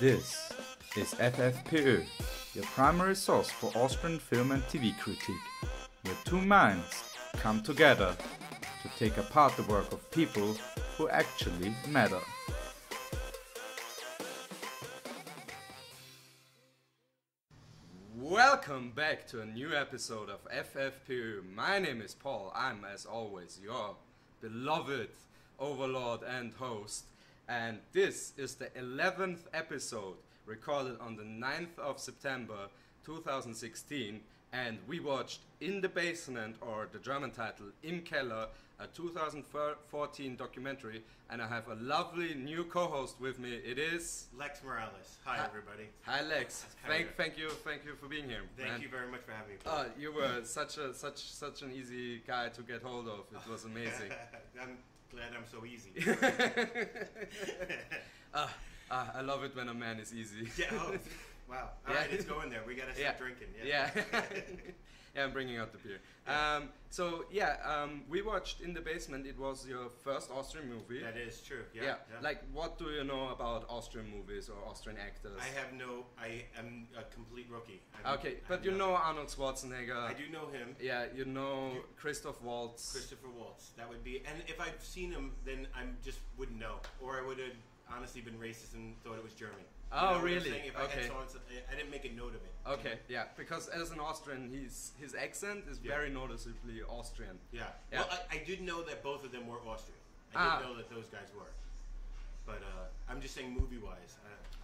This is FFPÖ, your primary source for Austrian film and TV critique, where two minds come together to take apart the work of people who actually matter. Welcome back to a new episode of FFPÖ. My name is Paul. I'm, as always, your beloved overlord and host. And this is the 11th episode recorded on the 9th of September 2016. And we watched In the Basement, or the German title, Im Keller, a 2014 documentary. And I have a lovely new co host with me. It is. Lex Morales. Hi, Hi. everybody. Hi Lex. Hi Thank, thank you, thank you for being here. Thank man. you very much for having me. Oh, you were such a such such an easy guy to get hold of. It was amazing. I'm glad I'm so easy. Ah, ah, I love it when a man is easy. yeah. Oh, wow. All Yeah. right, it's going there. We gotta start Yeah. drinking. Yeah. Yeah. Yeah, I'm bringing out the beer. Um, so yeah, um, we watched in the basement. It was your first Austrian movie. that is true. Yeah. yeah. yeah. Like, what do you know about Austrian movies or Austrian actors? I have no. I am a complete rookie. I'm- Okay, I'm but you know Arnold Schwarzenegger. I do know him. Yeah, you know Christoph Waltz. Christopher Waltz. That would be. And if I've seen him, then I just wouldn't know, or I would have honestly been racist and thought it was German. Oh, know really? If I Okay. had I didn't make a note of it. Okay, yeah, because as an Austrian, he's his accent is Yeah. very noticeably Austrian. Yeah. Yeah. Well, I, I did know that both of them were Austrian. I Ah. did know that those guys were. But uh, I'm just saying movie-wise.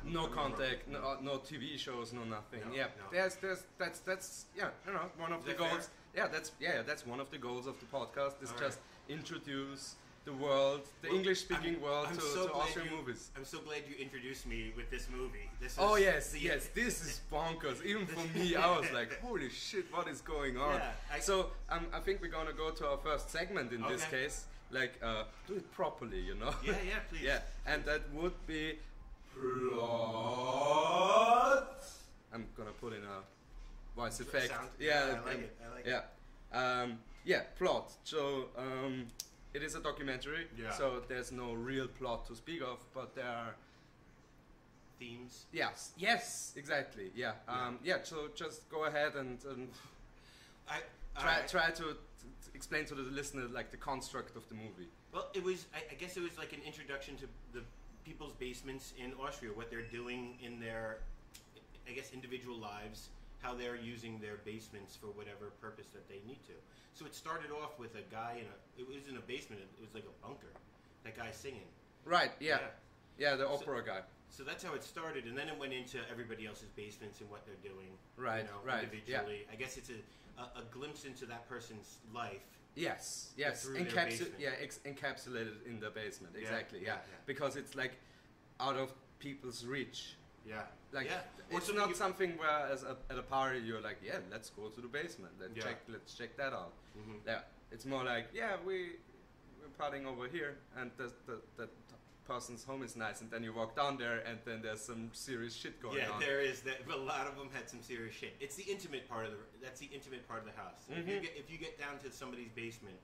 No contact, no, no TV shows, no nothing. No, yeah, no. there's, there's, that's, that's, yeah, you know, one of Is the that fair? goals. Yeah, that's, yeah, that's one of the goals of the podcast. Is All just introduce the world, the Well, English-speaking I'm- world I'm to, so to Austrian you- movies. I'm so glad you introduced me with this movie. This is Oh yes, the- yes, this is bonkers. Even for me, I was like, "Holy shit, what is going on?" Yeah, I- so um, I think we're gonna go to our first segment in this case. Like, uh, do it properly, you know? Yeah, yeah, please. yeah, and that would be plot. I'm gonna put in a voice effect. Sound? Yeah, Yeah, I like and- it, I like yeah. Um, yeah, plot. So um, it is a documentary. Yeah. So there's no real plot to speak of, but there are Themes. Yes, yes, exactly. Yeah, um, yeah. So just go ahead and, and I try alright. try to, t- t- explain to the listener like the construct of the movie. Well, it was. I, I guess it was like an introduction to the people's basements in Austria, what they're doing in their, I guess, individual lives, how they're using their basements for whatever purpose that they need to. So it started off with a guy in a. It was in a basement. It was like a bunker. That guy singing. Right. Yeah. Yeah. Yeah. the opera guy. So that's how it started, and then it went into everybody else's basements and what they're doing. Right, You know, right, yeah. Individually. I guess it's a, a, a glimpse into that person's life. Yes. Yes. Encapsu- yeah. Ex- encapsulated in the basement. Exactly. Yeah. yeah, yeah. Because it's like out of people's reach. Yeah. Like yeah. It's not something where as a, at a party you're like, yeah, let's go to the basement. Let's Yeah. check. Let's check that out. Mhm. Yeah, it's more like yeah, we we're partying over here, and the the, the person's home is nice, and then you walk down there, and then there's some serious shit going Yeah, on. Yeah, there is that. A lot of them had some serious shit. It's the intimate part of the. That's the intimate part of the house. If, you Mhm. get, if you get down to somebody's basement,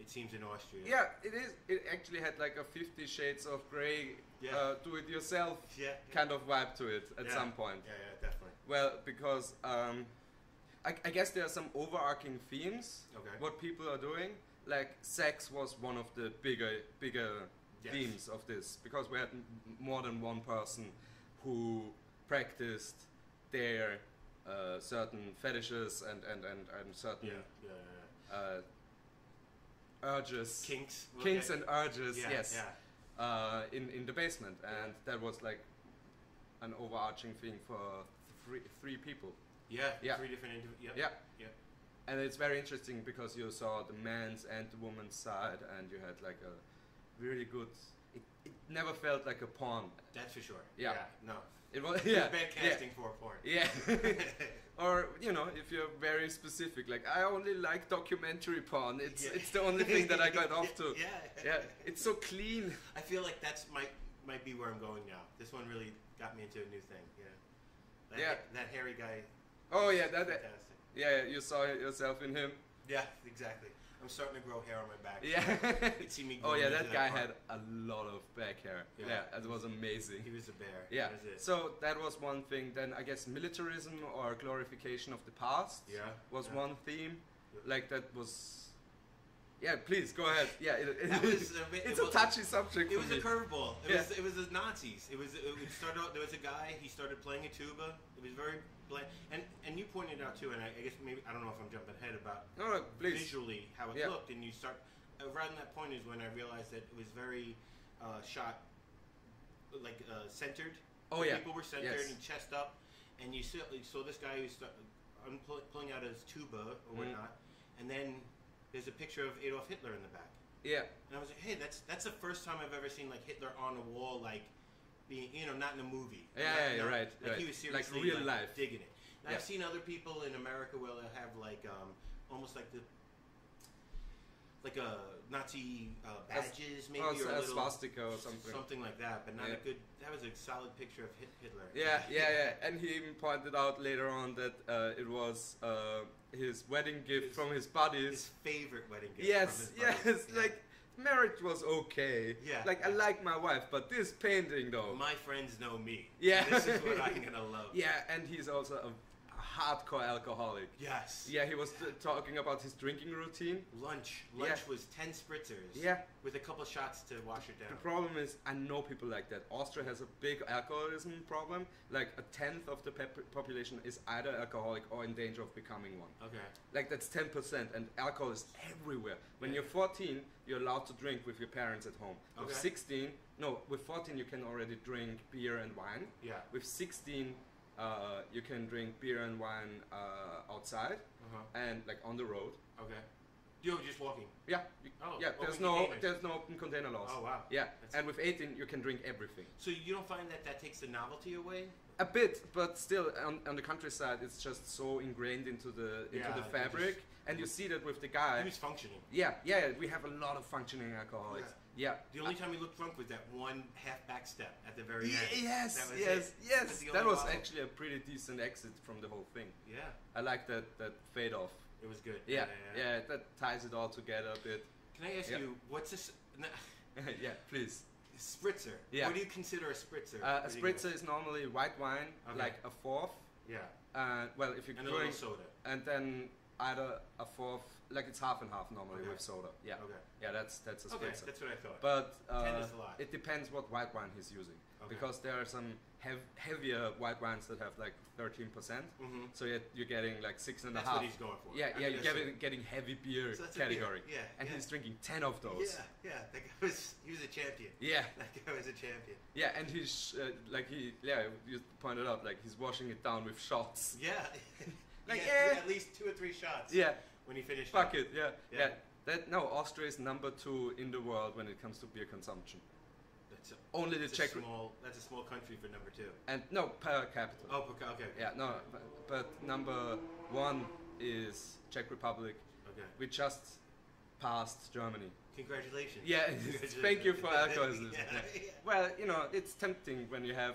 it seems in Austria. Yeah, it is. It actually had like a Fifty Shades of Grey, Yeah. uh, do-it-yourself Yeah. kind of vibe to it at Yeah. some point. Yeah, yeah, definitely. Well, because um, I, I guess there are some overarching themes. Okay. What people are doing, like sex, was one of the bigger bigger Yes. themes of this because we had m- more than one person who practiced their uh, certain fetishes and and and, and certain Yeah, yeah, yeah. uh, urges, Kinks. we'll kinks and urges. yeah, yes, Yeah. Uh, in in the basement, Yeah. and that was like an overarching thing for three three people. Yeah. Yeah. Three different. Indiv- yeah. Yeah. Yeah. And it's very interesting because you saw the man's and the woman's side, and you had like a really good. It, it never felt like a pawn. That's for sure. Yeah. No. It was yeah, Bad yeah, casting for porn. yeah. or you know, if you're very specific, like I only like documentary porn. It's Yeah. it's the only thing that I got off to. Yeah. Yeah, it's so clean. I feel like that's might might be where I'm going now. This one really got me into a new thing. Yeah. That, Yeah. That hairy guy. Oh yeah, that, that Fantastic. yeah, you saw yourself in him. Yeah, exactly. I'm starting to grow hair on my back. Yeah. You see me oh yeah, that guy part. had a lot of back hair. Yeah. Yeah, it was amazing. He was a bear. Yeah. That. So that was one thing. Then I guess militarism or glorification of the past yeah. was yeah. one theme. Yeah. Like that was. Yeah, please go ahead. Yeah, it, it, was a bit- it's it a touchy subject It was me. a curveball. It Yeah. was it was the Nazis. It was it would start out. There was a guy. He started playing a tuba. It was very bland. And and you pointed out too. And I, I guess maybe I don't know if I'm jumping ahead about no, no, please. visually how it Yeah. looked. And you start around that point is when I realized that it was very uh, shot like uh, centered. Oh yeah. People were centered Yes. and chest up. And you saw, you saw this guy who's um, pulling out his tuba or Mhm. whatnot. And then there's a picture of Adolf Hitler in the back. Yeah. And I was like, hey, that's that's the first time I've ever seen like Hitler on a wall, like being, you know, not in a movie. Yeah, Not- yeah, not- right, Like right. he was Like seriously real life. digging it. Yeah. I've seen other people in America where they'll have like um, almost like the like a Nazi uh, badges, maybe Oh, or a a little swastika or something. something like that, but not Yeah. a good. That was a solid picture of Hitler. Yeah, yeah, yeah. And he even pointed out later on that uh, it was uh, his wedding gift His- from his buddies. His favorite wedding gift. yes, from his buddies. yes. Yeah. Like marriage was okay. Yeah. Like I like my wife, but this painting though. my friends know me. Yeah. this is what I'm gonna love. yeah, and he's also a hardcore alcoholic. Yes. Yeah, he was talking about his drinking routine. Lunch. Yeah. Lunch was ten spritzers. Yeah. With a couple shots to wash it down. The problem is, I know people like that. Austria has a big alcoholism problem. Like a tenth of the pep- population is either alcoholic or in danger of becoming one. Okay. Like that's 10%, and alcohol is everywhere. When Yeah. you're 14, you're allowed to drink with your parents at home. With Okay. 16, no, with 14 you can already drink beer and wine. Yeah. With 16, uh, you can drink beer and wine uh, outside Uh huh. and like on the road. Okay. You were just walking. Yeah, you- Oh. yeah. There's no, containers. there's no open container laws. Oh wow. Yeah, That's- and with 18 you can drink everything. So you don't find that that takes the novelty away? A bit, but still, on, on the countryside, it's just so ingrained into the into Yeah, the fabric, just- and you see that with the guy. He was functioning. Yeah, yeah, we have a lot of functioning alcoholics. Yeah. The only time he looked drunk was that one half back step at the very end. yes, That was yes, it. yes. That was actually a pretty decent exit from the whole thing. Yeah. I like that that fade off. It was good. Yeah, yeah, that ties it all together a bit. Can I ask Yeah. you what's this? n- yeah, please. Spritzer. Yeah. What do you consider a spritzer? Uh, a What do you go- spritzer is normally white wine, Okay. like a fourth. Yeah. Uh, well, if you're And a little soda. and then either a fourth, like it's half and half normally Okay. with soda. Yeah, Okay. yeah, that's that's a Okay, that's what I thought. But Ten uh, is a lot. it depends what white wine he's using, Okay. because there are some hev- heavier white wines that have like 13%. mm-hmm. So you're, you're getting like six and a That's what he's going for. Yeah, I yeah, mean, you're getting, getting heavy beer So that's a beer, category. yeah, And yeah. he's drinking 10 of those. Yeah, yeah. That guy was he was a champion. Yeah. That guy was a champion. Yeah, and he's uh, like he yeah you pointed out like he's washing it down with shots. Yeah. Like, had eh. at least two or three shots. Yeah, When he finished. fuck it. Yeah, yeah. Yeah. That no, Austria is number two in the world when it comes to beer consumption. That's a, Only the that's a Czech small. That's a small country for number two. and no per capita. Oh, okay. okay. Yeah, no, but, but number one is Czech Republic. Okay. We just passed Germany. Congratulations. Yeah, Congratulations. thank you for alcoholism. yeah, Yeah. yeah. Well, you know, it's tempting when you have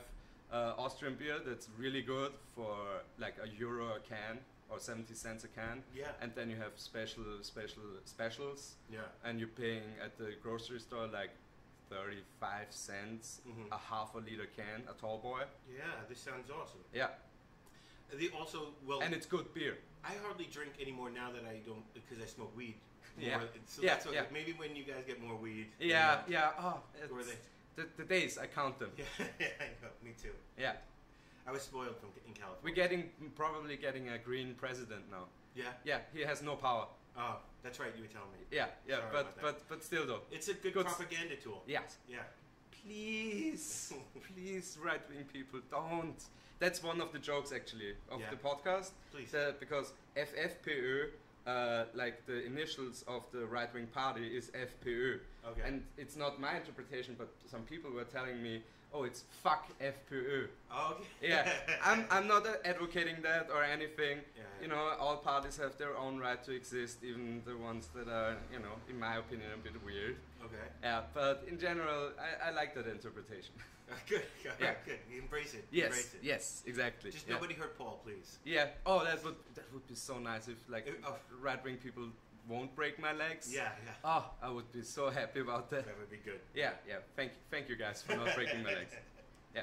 uh, Austrian beer that's really good for like a euro a can or 70 cents a can. Yeah. And then you have special, special, specials, Yeah. and you're paying at the grocery store like 35 cents Mhm. a half a liter can, a tall boy. Yeah. This sounds awesome. Yeah. They also well. And it's good beer. I hardly drink anymore now that I don't because I smoke weed. Yeah. More. So Yeah, that's what, yeah. maybe when you guys get more weed. Yeah, yeah. Oh, Or it's- they. the, the days, I count them. Yeah, I know. Me too. Yeah. I was spoiled from in California. We're getting, probably getting a green president now. Yeah. Yeah, he has no power. Oh, that's right. You were telling me. Yeah, yeah, Sorry but but but still though. It's a good, Good. propaganda tool. Yes. Yeah. Please, please, right wing people, don't. That's one of the jokes actually of Yeah. the podcast. Please. The- because FFPÖ, uh, like the initials of the right wing party, is FPÖ. Okay. And it's not my interpretation, but some people were telling me, oh, it's fuck FPÖ. Oh, okay. Yeah, I'm, I'm not advocating that or anything. Yeah, You yeah. know, all parties have their own right to exist, even the ones that are, you know, in my opinion, a bit weird. Okay. Yeah, but in general, I, I like that interpretation. good. All Yeah. Good. Embrace it. yes, Embrace it. yes, exactly. Just yeah. nobody hurt Paul, please. Yeah. Oh, that would that would be so nice if like oh. right wing people won't break my legs. Yeah, yeah. Oh, I would be so happy about that. That would be good. Yeah, yeah. Thank, you. thank you guys for not breaking my legs. Yeah.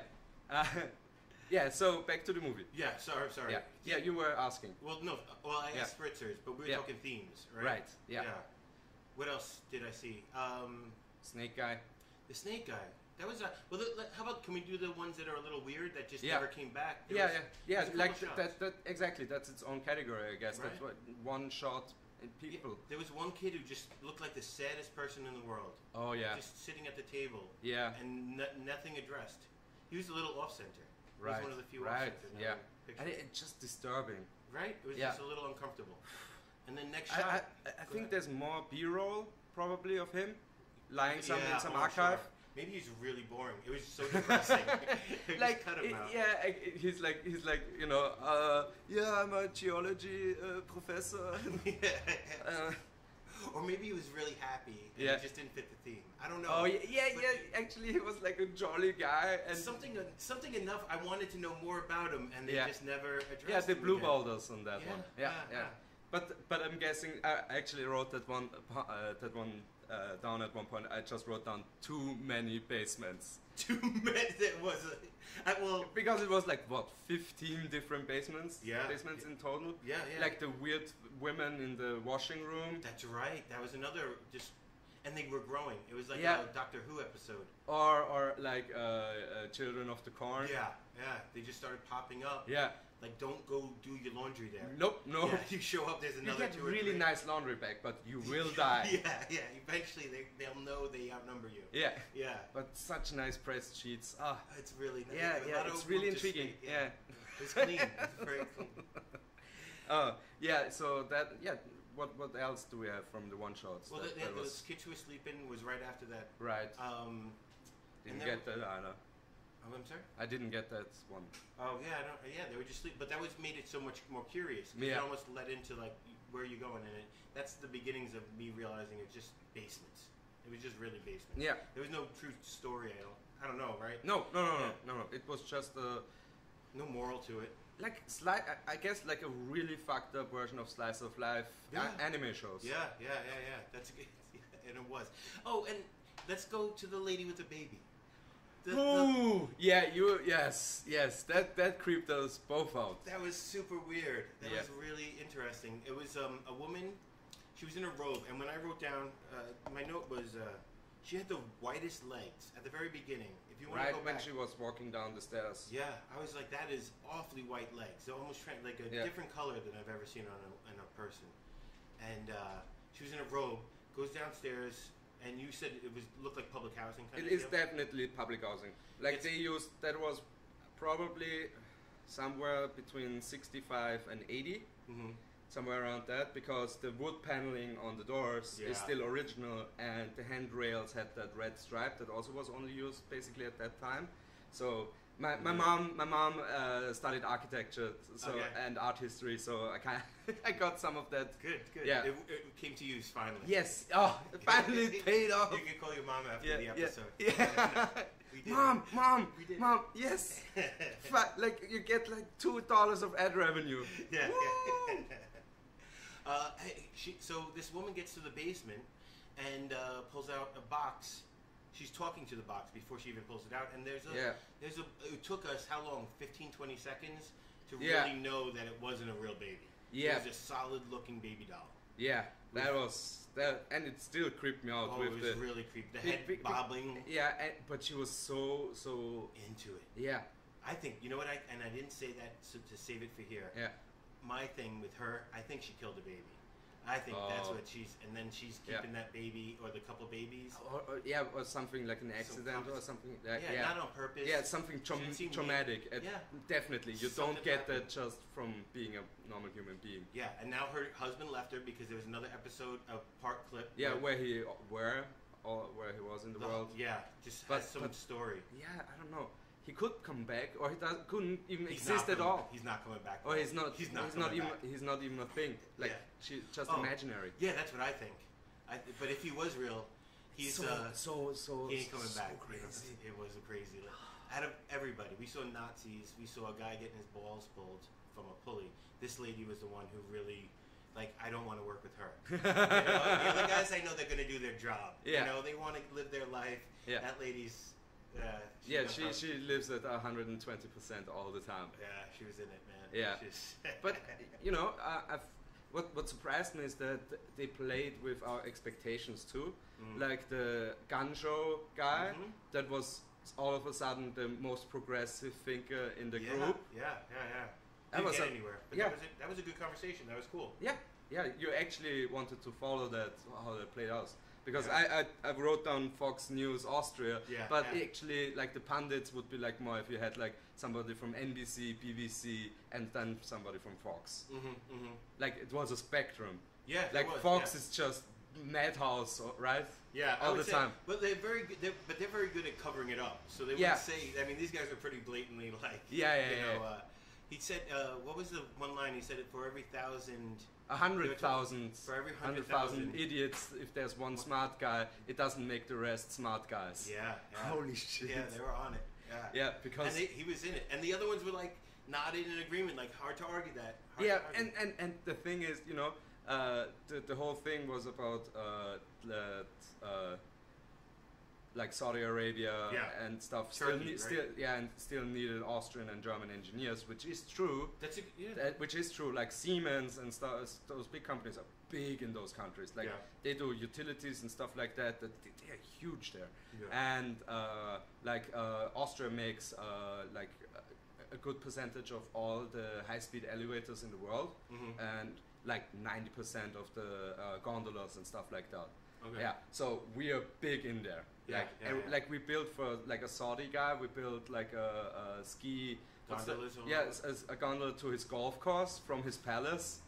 Uh, yeah. So back to the movie. Yeah, sorry, sorry. Yeah. Yeah. You were asking. Well, no, well, I Yeah. asked spritzers, but we were Yeah. talking themes, right? Right. Yeah. yeah. What else did I see? Um, Snake guy. the snake guy. That was a. Well, let- let- how about can we do the ones that are a little weird that just Yeah. never came back? There Yeah, was- yeah, yeah. Like th- that, that. Exactly. That's its own category, I guess. That's Right. what one shot in Yeah. There was one kid who just looked like the saddest person in the world, Oh yeah. just sitting at the table Yeah. and no, nothing addressed. He was a little off center. He Right. was one of the few right. off center. Yeah. And it, it's just disturbing. right. It was Yeah. just a little uncomfortable. And then next shot. I, I Go think ahead. there's more B-roll probably of him lying some in some archive. sure. Maybe he's really boring. It was so depressing. Like cut him out. yeah, I- he's like he's like you know uh, yeah I'm a geology uh, professor. uh, or maybe he was really happy and Yeah. it just didn't fit the theme. I don't know. oh yeah, yeah, But yeah. Actually, he was like a jolly guy and something something enough. I wanted to know more about him, and they Yeah. just never addressed. yeah, the him blue again. boulders on that Yeah, one. Yeah, yeah, yeah. yeah. But but I'm guessing I actually wrote that one uh, that one uh, down at one point. I just wrote down too many basements Too many. that was. A, I, well, because it was like what 15 different basements. Yeah. basements in total. yeah, yeah. Like the weird women in the washing room. that's right. That was another just, and they were growing. It was like Yeah. a Doctor Who episode. or or like uh, uh, Children of the Corn. Yeah, yeah. They just started popping up. Yeah. Like, don't go do your laundry there. Nope. No. Yeah, you show up. There's another. You get really three. nice laundry bag, but you will die. Yeah, yeah. Eventually, they they'll know they outnumber you. yeah. Yeah. But such nice pressed sheets. Ah. It's really nice. Yeah, yeah, it's really intriguing. speak, Yeah. It's clean. It's very clean. Oh, yeah. So that yeah. What what else do we have from the one shots? Well, the, that, the, that the was Sleeping was right after that. right. Um, Didn't get that either. Oh, I'm sorry. I didn't get that one. Oh yeah, I don't, yeah, they were just sleep, but that was made it so much more curious. 'cause It almost led into like where are you going in it. That's the beginnings of me realizing it's just basements. It was just really basements. Yeah. There was no true story. I don't. I don't know, right? No, no, no, no, Yeah. no, no. It was just a No moral to it. like slight. I- guess like a really fucked up version of slice of life Yeah. anime shows. Yeah, yeah, yeah, yeah. That's good. and it was. Oh, and let's go to the lady with the baby. The- the- Ooh, yeah, you yes, yes. That that creeped us both out. That was super weird. That Yeah. was really interesting. It was um, a woman. She was in a robe, and when I wrote down, uh, my note was uh, she had the whitest legs at the very beginning. If you want Right to go when back, she was walking down the stairs. yeah, I was like, that is awfully white legs. They're almost tra- like a Yeah. different color than I've ever seen on a, on a person. And uh, she was in a robe, goes downstairs, and you said it was looked like public housing kind It of is deal? definitely public housing. Like It's- they used that was probably somewhere between 65 and 80, Mhm. somewhere around that, because the wood paneling on the doors Yeah. is still original, and the handrails had that red stripe that also was only used basically at that time. So my, my Yeah. mom my mom uh, studied architecture so Okay. and art history, so I kind I got some of that. Good, good. Yeah. It, it came to use finally. Yes, oh, it finally paid off. You can call your mom after Yeah, the episode. yeah. Did mom, mom, mom, yes. Like you get like two dollars of ad revenue. yeah. Woo! uh, hey, she, so this woman gets to the basement and uh, pulls out a box. She's talking to the box before she even pulls it out, and there's a Yeah, there's a. It took us how long? 15, 20 seconds to Yeah. really know that it wasn't a real baby. Yeah. It was a solid-looking baby doll. yeah. That was that, and it still creeped me out Oh, with it was the really creepy. The head be- bobbling yeah. And, but she was so so into it. yeah I think you know what I and I didn't say that so, to save it for here. yeah My thing with her, I think she killed a baby. I think that's Oh. what she's, and then she's Yeah. keeping that baby or the couple babies. or, or- yeah or something like an accident or something yeah, like yeah. not on purpose. Yeah, something traum- traumatic. mean. Yeah. definitely. You Something don't get happened. that just from being a normal human being. Yeah, and now her husband left her because there was another episode of part clip. Yeah, where where he uh, where or where he was in the, the- world. Yeah, just But- has some but- story. Yeah, I don't know. He could come back, or he does, couldn't even He's exist at coming- all. He's not coming back. Or he's not. He's not. He's not even. back. He's not even a thing. Like Yeah. she, just Oh. imaginary. Yeah, that's what I think. I, but if he was real, he's so, uh, so so. he ain't coming so back. Crazy. It was a crazy. Out of everybody, we saw Nazis. We saw a guy getting his balls pulled from a pulley. This lady was the one who really. like I don't want to work with her. you know, the other guys I know they're gonna do their job. Yeah. You know, they want to live their life. Yeah. That lady's. Uh, she yeah, she she lives at 120 percent all the time. Yeah, she was in it, man. Yeah. She's- But you know, uh, I've, what what surprised me is that they played with our expectations too. Mm. Like the Ganjo guy, Mhm. that was all of a sudden the most progressive thinker in the yeah, group. Yeah, yeah, yeah. That was a- anywhere. But yeah. that was a, that was a good conversation. That was cool. Yeah, yeah. You actually wanted to follow that how that played out because Yeah. I, I I wrote down Fox News Austria, Yeah, but yeah. actually like the pundits would be like more if you had like somebody from NBC, BBC, and then somebody from Fox. Mm-hmm, mm-hmm. Like it was a spectrum. Yeah, Like was, Fox yeah. is just madhouse, right? Yeah, all the say- time. But they're very good. They're, but they're very good at covering it up. So they Yeah. would say. I mean, these guys are pretty blatantly like. Yeah, yeah, you yeah. know, Uh, he said, uh, what was the one line? He said it for every thousand. A hundred thousand, hundred 100,000. idiots. If there's one smart guy, it doesn't make the rest smart guys. Yeah, yeah. Holy shit. Yeah, they were on it. Yeah. Yeah, because And they, he was in it, and the other ones were like nodded in agreement. Like hard to argue that. Hard yeah, argue. and, and and the thing is, you know, uh, the the whole thing was about uh, that. Uh, like Saudi Arabia Yeah. and stuff, still, Turkey, ne- right? still, yeah, and still needed Austrian and German engineers, which is true. That's a, yeah. That, which is true. Like Siemens and stuff, those big companies are big in those countries. Like Yeah. they do utilities and stuff like that. That they, they are huge there. Yeah. And uh, like uh, Austria makes uh, like a, a good percentage of all the high-speed elevators in the world, mm-hmm. and like 90% of the uh, gondolas and stuff like that. Okay. Yeah, so we are big in there. Yeah, like, yeah, yeah. like we built for like a Saudi guy. We built like a, a ski. the- yeah, s- a gondola to his golf course from his palace.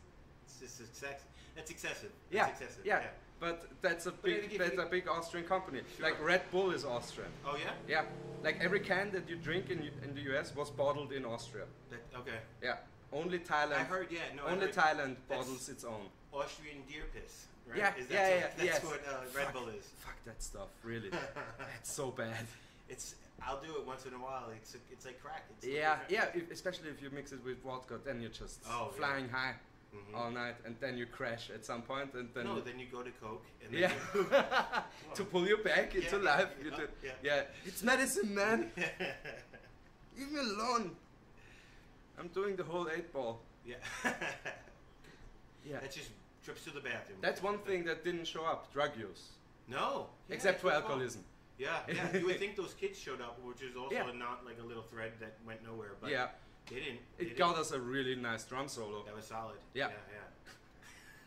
It's just excess. That's excessive. Yeah, That's excessive. yeah. But that's a big that's a big Austrian company. Sure. Like Red Bull is Austrian. Oh yeah. Yeah, like every can that you drink in in the US was bottled in Austria. That, okay. Yeah, only Thailand. I heard. Yeah. No. Only heard Thailand bottles its own. Austrian deer piss. Right? Yeah, Is yeah, that yeah, what, That's yes. what uh, Red Fuck. Bull is. Fuck that stuff, really. That's so bad. It's. I'll do it once in a while. It's. It's like crack. It's Yeah, crack. yeah. If, especially if you mix it with vodka, then you're just Oh, yeah. flying high Mhm. all night, and then you crash at some point, and then no, then you go to Coke and then yeah, to pull you back into Yeah, life. yeah, you do, yeah. yeah, it's medicine, man. Leave me alone. I'm doing the whole eight ball. yeah. Yeah, That's just trips to the bathroom. that's one thing that didn't show up: drug use, No. Yeah, except for alcoholism. Yeah, yeah. You would think those kids showed up, which is also Yeah. not like a little thread that went nowhere. But yeah, they didn't. They it didn't. got us a really nice drum solo. That was solid. Yeah. Yeah,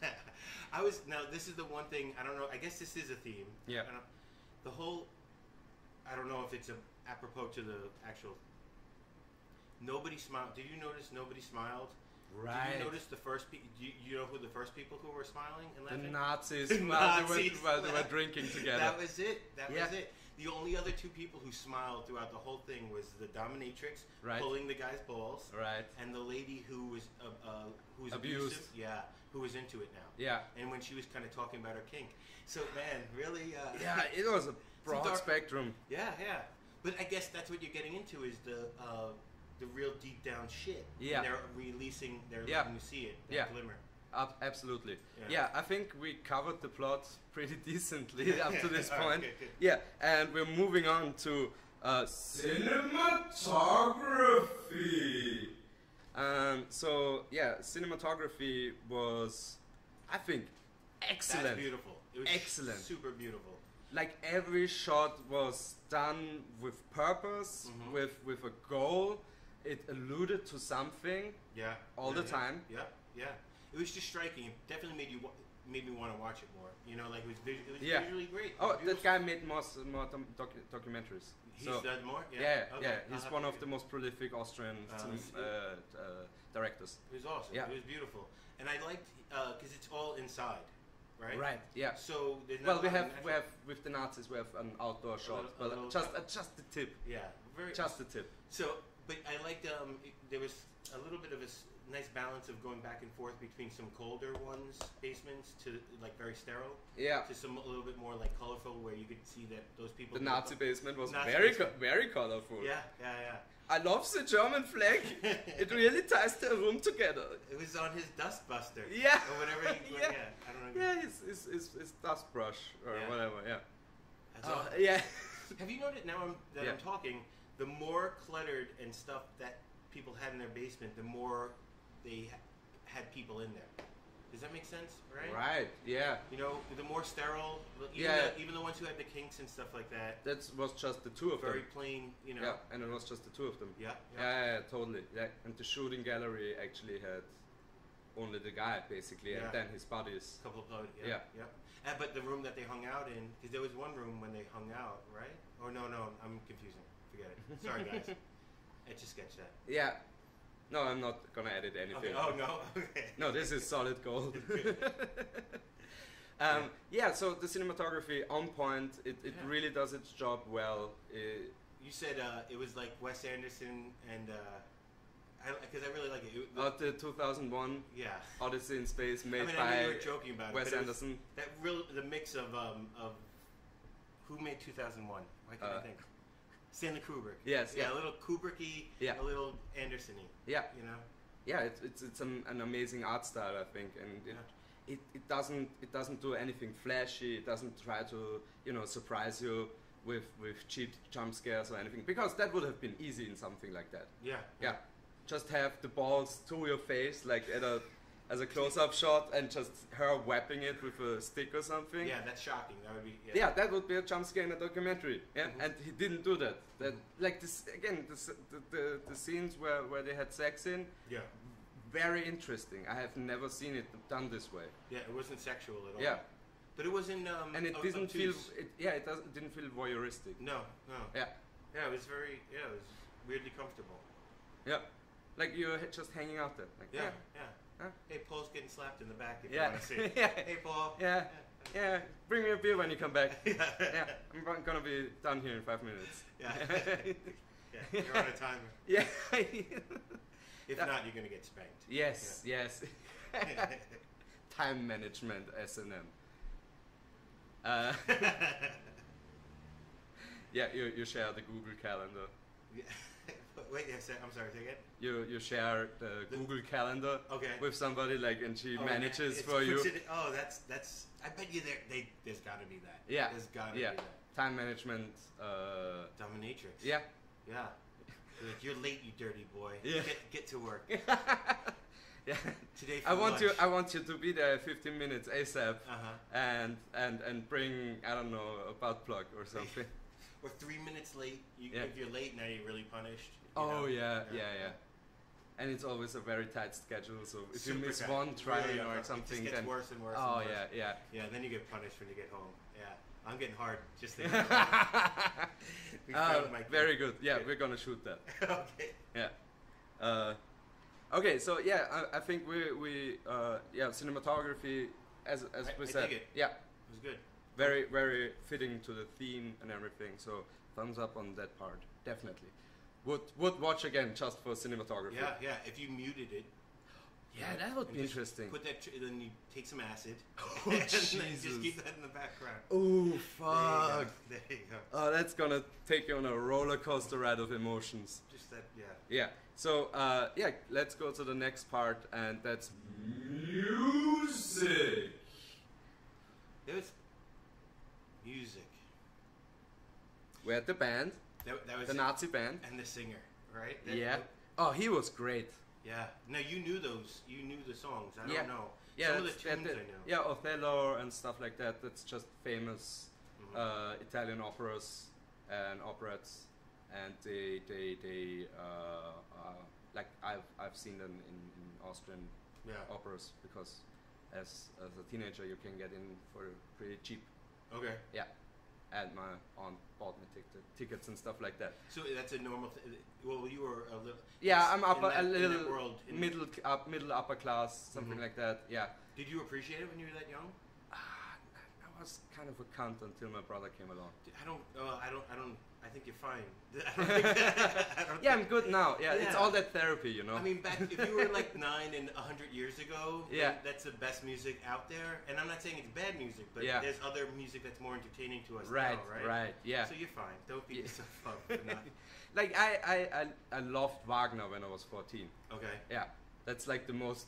yeah. I was now. This is the one thing I don't know. I guess this is a theme. Yeah. The whole. I don't know if it's a, apropos to the actual. Nobody smiled. Did you notice nobody smiled? Did you notice the first? Pe- you, you know who the first people who were smiling and the laughing? Nazis The while, they were, Nazis while they were drinking together. That was it. That Yeah. was it. The only other two people who smiled throughout the whole thing was the dominatrix Right. pulling the guy's balls, right. and the lady who was uh, uh, who was Abused. abusive. Yeah, who was into it now. Yeah. And when she was kind of talking about her kink, so man, really. Uh, Yeah, it was a broad dark- spectrum. yeah, yeah. But I guess that's what you're getting into is the uh, the real deep down shit. Yeah. And they're releasing. They're Yeah. letting you see it. That Yeah. Glimmer. Ab- absolutely. Yeah. Yeah. I think we covered the plot pretty decently up to this All right, point. good, good. Yeah, and we're moving on to uh, cinematography. Um, so yeah, cinematography was, I think, That's excellent. beautiful. It was Excellent. Super beautiful. Like every shot was done with purpose, Mhm. with with a goal. It alluded to something. Yeah. All yeah, the yeah. time. Yeah, yeah. It was just striking. It definitely made you wa- made me want to watch it more. You know, like it was, vis- it was Yeah. visually great. Oh, that guy made more, s- more docu- documentaries. He's so, done more. Yeah, yeah, Okay. yeah, I'll he's one of the most prolific Austrian Uh, uh, uh, directors. It was awesome. Yeah. It was beautiful, and I liked because it's all inside, right? Right. Yeah. So there's Well, we have we have with the Nazis we have an outdoor shot, but just uh, just the tip, yeah, very just the tip. So, but I liked um, it- there was a little bit of a s- nice balance of going back and forth between some colder ones basements to like very sterile Yeah. to some a little bit more like colorful where you could see that those people. The Nazi basement was Nazi very basement. co- very colorful. Yeah, yeah, yeah. I love the German flag. yeah. it really ties the room together. It was on his dustbuster. Yeah. Or whatever. You, Yeah. yeah. I don't know. Yeah, his, his, his, his dust brush or Yeah. whatever. Yeah. That's Oh, all. yeah. Have you noticed now I'm, that Yeah. I'm talking, the more cluttered and stuff that people had in their basement, the more they had people in there. Does that make sense? Right. Right. Yeah. You know, the more sterile, even, Yeah. the, even the ones who had the kinks and stuff like that, That was just the two of very them. Very plain. You know. Yeah, and it was just the two of them. Yeah. Yeah, yeah, yeah, totally. Yeah, and the shooting gallery actually had only the guy basically, Yeah. and then his buddies. couple of clothes. Yeah. Yeah. yeah. Uh, but the room that they hung out in, because there was one room when they hung out, right? Or no, no, I'm confusing. Forget it. Sorry, guys. I just sketched that. Yeah. No, I'm not gonna edit anything. Okay. Oh no. Okay. No, this is solid gold. um, yeah, so the cinematography on point. It, it Yeah. really does its job well. Uh, You said uh, it was like Wes Anderson and because I, really like it. it uh, the 2001 yeah. Odyssey in Space made I mean, by know you were joking about Wes it. but it Anderson. That real the mix of um, of who made 2001? Why can't Uh, I think? Stanley Kubrick. Yes, Yeah, yeah. a little Kubricky, Yeah. a little Anderson-y. Yeah, You know. yeah, it's it's, it's an, an amazing art style, I think, and it, it, it doesn't it doesn't do anything flashy. It doesn't try to you know surprise you with with cheap jump scares or anything because that would have been easy in something like that. Yeah. Yeah, just have the balls to your face like at a as a close-up shot and just her whapping it with a stick or something. Yeah, that's shocking. That would be. Yeah. Yeah, that would be a jump scare in a documentary. Yeah, Mhm. and he didn't do that. That Mhm. like this again, this, the, the the scenes where where they had sex in, Yeah. very interesting. I have never seen it done this way. Yeah, it wasn't sexual at all. Yeah, But it wasn't. Um, and it didn't feel. It, yeah, it doesn't didn't feel voyeuristic. No, no. Yeah, Yeah, it was very. Yeah, it was weirdly comfortable. yeah, like you're just hanging out there. Like Yeah, yeah, yeah. Huh? Hey, Paul's getting slapped in the back. If you yeah, want to see. yeah, Hey, Paul. yeah, yeah. Bring me a beer when you come back. yeah. Yeah, I'm gonna be done here in five minutes. Yeah. Yeah, You're on a timer. yeah. If Yeah. not, you're gonna get spanked. yes, yes. Time management, S and M. Uh, yeah, you, you share the Google Calendar. Yeah. Wait, yes, I'm sorry. Say again. You you share the The- Google Calendar Okay. with somebody like, and she Oh, manages it's for you. it- oh, that's that's. I bet you there. They there's got to be that. Yeah, There's got to yeah. be that. Time management. Uh, Dominatrix. yeah. Yeah. You're like, you're late, you dirty boy. Yeah. Get get to work yeah. today. I want you. I want you to be there 15 minutes ASAP, Uh huh. and and and bring I don't know a butt plug or something. Or three minutes late. You, Yeah. If you're late, now you're really punished. Oh know? yeah, yeah, yeah. And it's always a very tight schedule, so if you miss tight. one Really, or something, it just gets then worse and worse. oh and worse. yeah, Yeah, then you get punished when you get home. Yeah, I'm getting hard just thinking. about it. Uh, very good. Yeah, Good. we're gonna shoot that. okay. Yeah. Uh, okay, so yeah, I, I think we we uh, yeah cinematography as as I- we I said dig it. yeah It was good. very very fitting to the theme and everything. So thumbs up on that part definitely. Would would watch again just for cinematography. Yeah, yeah. If you muted it. Yeah, that would be interesting. Put that. Tr- then you take some acid. Oh, and then Jesus. Just keep that in the background. Oh There you fuck! There you go. Oh, that's gonna take you on a roller coaster ride of emotions. Just that. Yeah. Yeah. So uh, yeah, let's go to the next part, and that's music. There was music. We had the band, That, that was the it. Nazi band. and the singer, right? That- Yeah. that- Oh, he was great. yeah. No, you knew those. You knew the songs. I Yeah. don't know. Yeah, Some of the tunes I know. Yeah, Othello and stuff like that. That's just famous Mhm. uh, Italian operas and operettes, and they they they uh, uh, like I've I've seen them in, in Austrian yeah. operas because as as a teenager you can get in for pretty cheap. Okay. And my aunt bought me tic- tickets and stuff like that. So that's a normal. Th- well, you were a little. Yeah, I'm upper, that- a little world, in- middle up middle upper class, something Mhm. like that. Yeah. Did you appreciate it when you were that young? Ah, I was kind of a cunt until my brother came along. I don't. Uh, I don't. I don't. I think you're fine. I don't think, I don't Yeah, I'm good now. Yeah, it's all that therapy, you know. I mean, back if you were like nine and a hundred years ago, then Yeah. that's the best music out there. And I'm not saying it's bad music, but Yeah. there's other music that's more entertaining to us right, now, right? right, yeah. So you're fine. Don't beat Yeah. yourself up like I, I, I, I loved Wagner when I was 14. Okay. Yeah, that's like the most,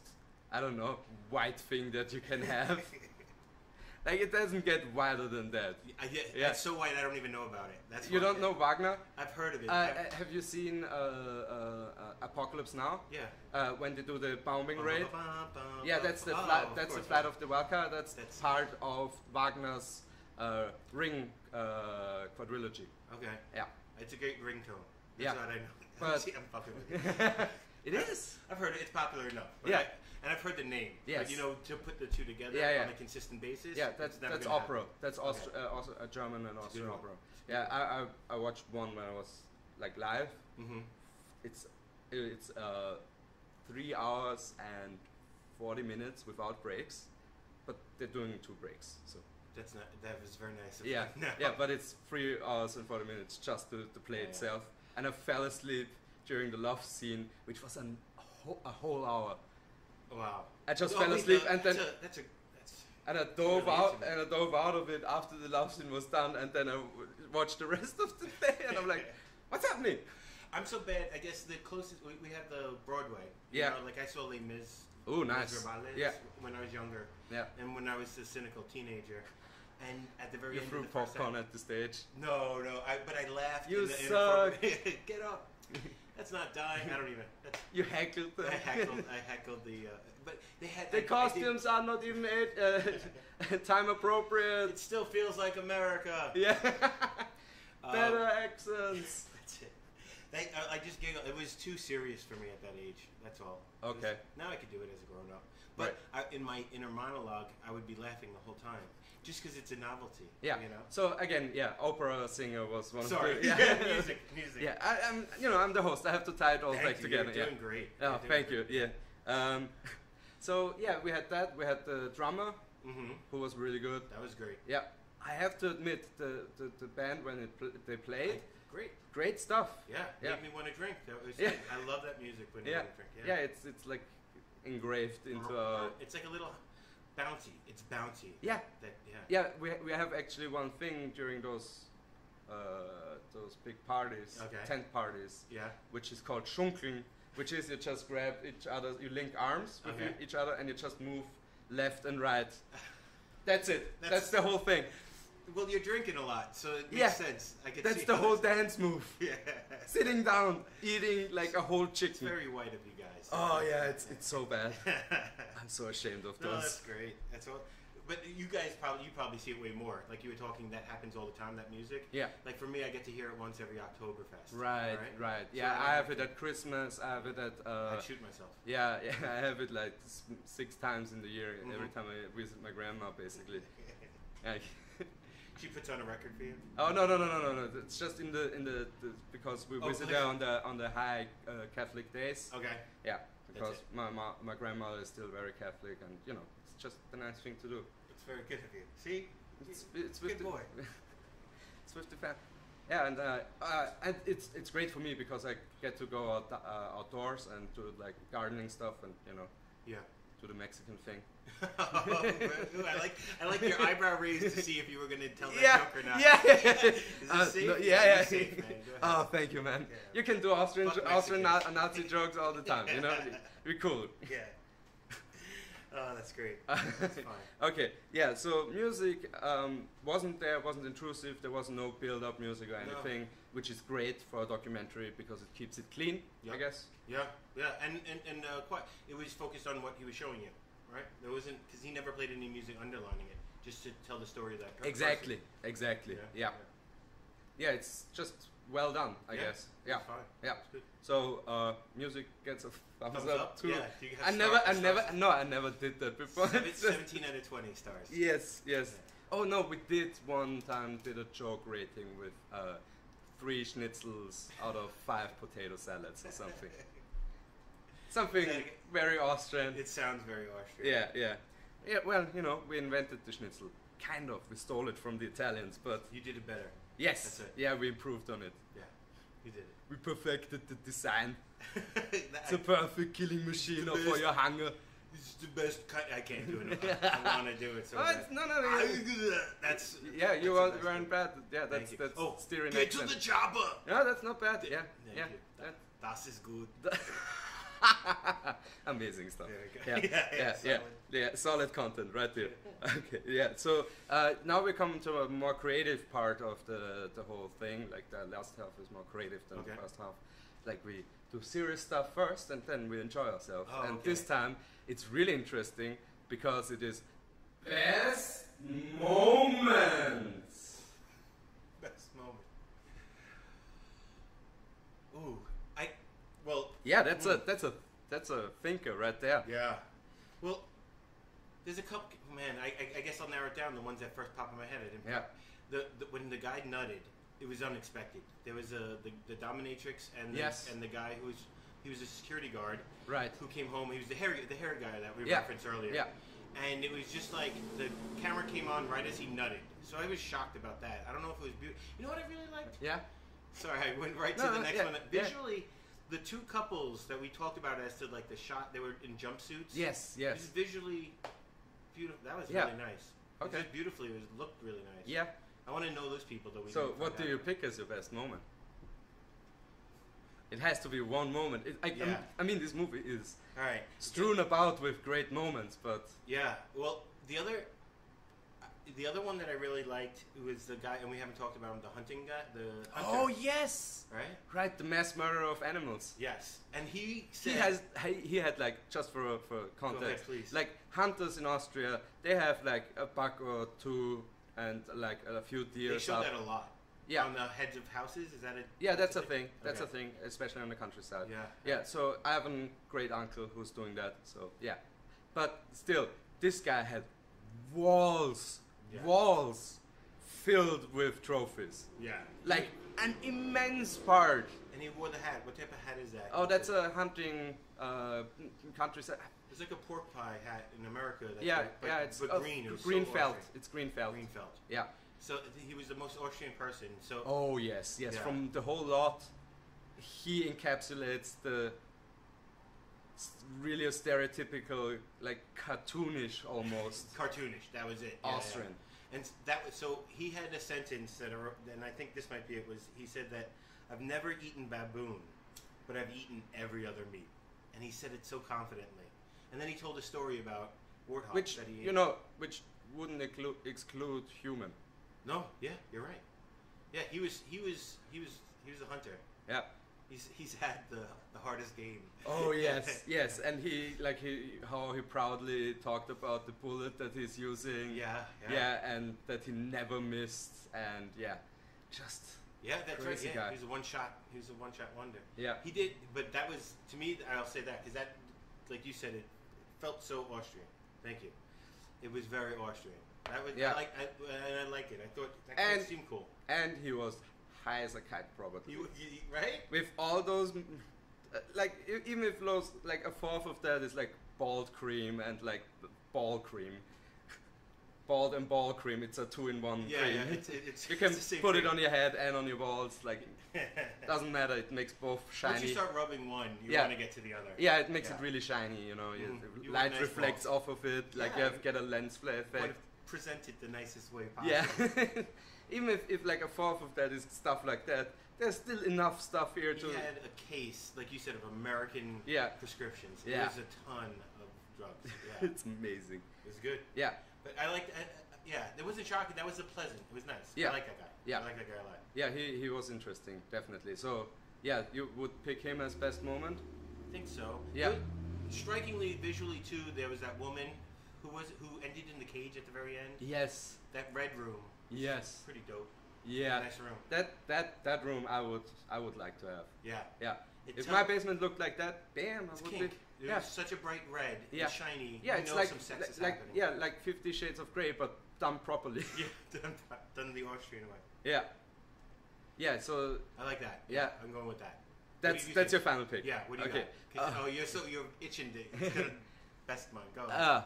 I don't know, white thing that you can have. Like it doesn't get wilder than that. I, yeah, Yeah. That's so white. I don't even know about it. That's You don't know Wagner? I've heard of it. Uh, uh, you seen uh, uh, Apocalypse Now? yeah. Uh, when they do the bombing raid? Yeah, that's the Oh, flight. of That's the flight yeah. of the Valkyr. That's, That's- part of Wagner's uh, Ring uh, quadrilogy. Okay. Yeah, It's a great ringtone. That's Yeah. what I know. But- See, I'm fucking with you. it is. I've heard it. It's popular enough. Yeah. And I've heard the name. Yes. But you know, to put the two together Yeah, yeah. on a consistent basis. Yeah, that's that's opera. happen. That's Okay. Uh, also a German and Austrian opera. Yeah, I, I I watched one when I was like live. Mm-hmm. It's it's uh, three hours and forty minutes without breaks, but they're doing two breaks. So That's not. That was very nice. of yeah. No. yeah, but it's three hours and forty minutes just to, to play Yeah, yeah. itself. And I fell asleep during the love scene, which was an, a, whole, a whole hour. Wow. I just Oh, fell asleep and then that's a, that's a that's and I dove really out and I dove out of it after the love scene was done, and then I w- watched the rest of the day, and I'm like, what's happening? I'm so bad. I guess the closest we, we have the Broadway. you Yeah. know, like I saw Les Mis. Oh, nice. Miserables Yeah, When I was younger, yeah. and when I was a cynical teenager, and at the very You end threw the popcorn at the stage. No, no. I but I laughed. You in the suck. inappropriate- Get up. That's not dying. I don't even. You heckled them. I heckled. I heckled the. Uh, but they had the I- I costumes are not even uh, time appropriate. It still feels like America. Yeah. Um, Better accents. That's it. They, I, I just giggled. It was too serious for me at that age. That's all. It was- Okay. now I could do it as a grown up. But I, in my inner monologue, I would be laughing the whole time, just because it's a novelty. Yeah. You know. So again, yeah, opera singer was one Sorry. of the. Yeah. music. Music. Yeah, I, I'm. You know, I'm the host. I have to tie it all Thank back you. together. You're yeah. doing great. Oh, You're thank you. great. Yeah. Um, so yeah, we had that. We had the drummer Mm-hmm. who was really good. That was great. Yeah, I have to admit the the, the band when it pl- they played, Great. great stuff. Yeah. Yeah. Made me want to drink. That was. Yeah. I love that music when you Yeah. want to drink. Yeah, it's it's like engraved into a. It's like a little bouncy. It's bounty. Yeah, That. Yeah. yeah. We we have actually one thing during those. Uh, those big parties, Okay. tent parties, Yeah. which is called Schunkeln, which is you just grab each other, you link arms with Okay. each other, and you just move left and right. That's it. That's, That's- the whole thing. Well, you're drinking a lot, so it makes Yeah. sense. I could That's see the whole dance move. Yeah. Sitting down, eating like a whole chicken. It's very white of you guys. Oh yeah, it's it's so bad. I'm so ashamed of no, those. that's great. That's all. But you guys probably you probably see it way more. Like you were talking, that happens all the time. That music. Yeah. Like for me, I get to hear it once every Oktoberfest. Right, right. So Yeah, then I have it at Christmas. I have it at. Uh, I shoot myself. yeah, yeah, I have it like six times in the year. Every Mhm. time I visit my grandma, basically. Like, she puts on a record for you. oh no no no no no no! It's just in the in the, the because we Oh, visit like- her on the on the high uh, Catholic days. Okay. Yeah, because my, my my grandmother is still very Catholic, and you know it's just a nice thing to do. It's very good of you. See. It's it's Good the, boy. it's with the fam. Yeah, and uh, uh, and it's it's great for me because I get to go out, uh, outdoors and do like gardening stuff and you know Yeah. The Mexican thing. Ooh, I like I like your eyebrow raised to see if you were gonna tell that yeah, joke or not. yeah, Uh, no, yeah, yeah. safe. Oh, thank you, man. Yeah. You can do Austrian Austrian Nazi jokes all the time. You know, we're cool. Yeah. Oh, that's great. That's fine. okay, yeah. So music um, wasn't there, wasn't intrusive. There was no build-up music or No. anything, which is great for a documentary because it keeps it clean. I guess. Yeah, yeah, and and and uh, quite. It was focused on what he was showing you, right? There wasn't because he never played any music underlining it, just to tell the story of that. per- Exactly. person. Exactly. Yeah. Yeah. Yeah. It's just well done, I Yeah. guess. Yeah. Yeah. So uh, music gets a thumbs, Thumbs up, up. too. Yeah. I never, I never, no, I never did that before. Seven- Seventeen out of twenty stars. yes, yes. Yeah. Oh no, we did one time did a joke rating with uh, three schnitzels out of five potato salads or something. Something very Austrian. It sounds very Austrian. Yeah, yeah, yeah. Well, you know, we invented the schnitzel. kind of we stole it from the Italians, but You did it better. Yes, yeah, we improved on it. Yeah, you did it. We perfected the design. It's a perfect killing machine the for best. your hunger. It's the best. Cut. I can't do it. I want to do it so Oh, bad. no, no, no. That's Yeah, you that's best weren't bad. Yeah, Thank that's you. that's oh, steering get accent. to the chopper. Yeah, that's not bad. Yeah, Thank yeah. you. that- Das is good. Amazing stuff. Yeah, yeah, Yeah, yeah, solid. yeah, Solid content right there. Okay, yeah. So uh, now we come to a more creative part of the the whole thing. Like the last half is more creative than the first half. Like we do serious stuff first, and then we enjoy ourselves. Oh, and this time it's really interesting because it is best moments. Best moment. Ooh, Yeah, that's a Hmm. that's a that's a thinker right there. yeah. Well, there's a couple. Man, I, I, I guess I'll narrow it down. The ones that first pop in my head. I didn't. Yeah. The, the when the guy nutted, it was unexpected. There was a the, the dominatrix and the, Yes. and the guy who was he was a security guard Right. who came home. He was the hairy the hairy guy that we Yeah. referenced earlier. Yeah. And it was just like the camera came on right as he nutted. So I was shocked about that. I don't know if it was beautiful. You know what I really liked? Yeah. Sorry, I went right No, to the no, next yeah, one. yeah. The two couples that we talked about as to like the shot, they were in jumpsuits. Yes. It Yes. visually beautiful. That was Yeah. really nice. It Okay. Just beautifully, it was looked really nice. Yeah. I want to know those people that we. So, didn't what do you pick as your best moment? It has to be one moment. It, I, I'm- Yeah. I mean, this movie is All right. strewn about with great moments, but Yeah. Well, the other, the other one that I really liked was the guy, and we haven't talked about him, the hunting guy, the hunter, oh yes, right? right, the mass murder of animals. Yes, and he said He has he, he had like just for for ahead, context, please. like hunters in Austria, they have like a buck or two and like a few they deer. showed up. that a lot. Yeah. On the heads of houses, is that it? Yeah, that's a thing. That's Okay. a thing, especially on the countryside. Yeah. Yeah, so I have a great uncle who's doing that. So yeah, but still, this guy had walls, Yeah. walls filled with trophies, Yeah. like an immense part. And he wore the hat. What type of hat is that? Oh, that's a hunting uh, countryside. It's like a pork pie hat in America. Yeah, like, but, yeah, it's but green. It green so felt. Austrian. It's green felt. Green felt. Yeah. So he was the most Austrian person. So Oh yes, yes. Yeah. From the whole lot, he encapsulates the really a stereotypical, like cartoonish almost cartoonish. That was it. Yeah, yeah. Austrian. And that was so he had a sentence that, and I think this might be it. Was he said that I've never eaten baboon, but I've eaten every other meat, and he said it so confidently. And then he told a story about warthogs which that he ate. you know, which wouldn't exclude, exclude human. No, yeah, you're right. Yeah, he was he was he was he was a hunter. Yeah. He's he's had the the hardest game. Oh yes, yes, and he like he how he proudly talked about the bullet that he's using. Yeah, yeah. Yeah, and that he never missed, and yeah, just Yeah, that's Crazy right. Yeah, guy. he was a one shot. He was a one shot wonder. yeah, He did, but that was to me. I'll say that because that, like you said, it felt so Austrian. Thank you. It was very Austrian. That was Yeah. I like, I, and I like it. I thought that And- seemed cool. and he was high as a kite probably. You, you right? with all those mm, like even if those like a fourth of that is like bald cream and like ball cream bald and ball cream it's a two in one Yeah, cream yeah. It's, it's you can it's put it on your head and on your balls like it doesn't matter it makes both shiny. Once you start rubbing one, you Yeah. want to get to the other. yeah it makes Yeah. it really shiny you know Mhm. You light nice reflects balls. off of it like you have get a lens flare effect to present it the nicest way possible. yeah even if, if like a fourth of that is stuff like that there's still enough stuff here He to had a case, like you said, of American Yeah. prescriptions. Yeah. There's a ton of drugs. Yeah, it's amazing It's good. yeah But I liked, I, yeah, it wasn't shocking. That was a pleasant. It was nice. Yeah. I like that guy. Yeah. I like that guy a lot. Yeah, he, he was interesting, definitely. So, yeah, you would pick him as best moment? I think so. Yeah. Strikingly, visually too, there was that woman who was who ended in the cage at the very end. Yes. That red room, Yes. pretty dope. Yeah. Nice room. That that that room I would I would like to have. Yeah. Yeah. It if my basement looked like that, bam, I would be. Yeah. such a bright red Yeah. and shiny. Yeah, you it's know like some sex like, is like happening. yeah, like 50 shades of grey but done properly. Yeah, done, done the Austrian way. yeah. Yeah, so I like that. Yeah. I'm going with that. that's you that's think? your final pick. Yeah, what do you okay. got? Uh, oh, you're so you're itching to best mine. Go. Uh,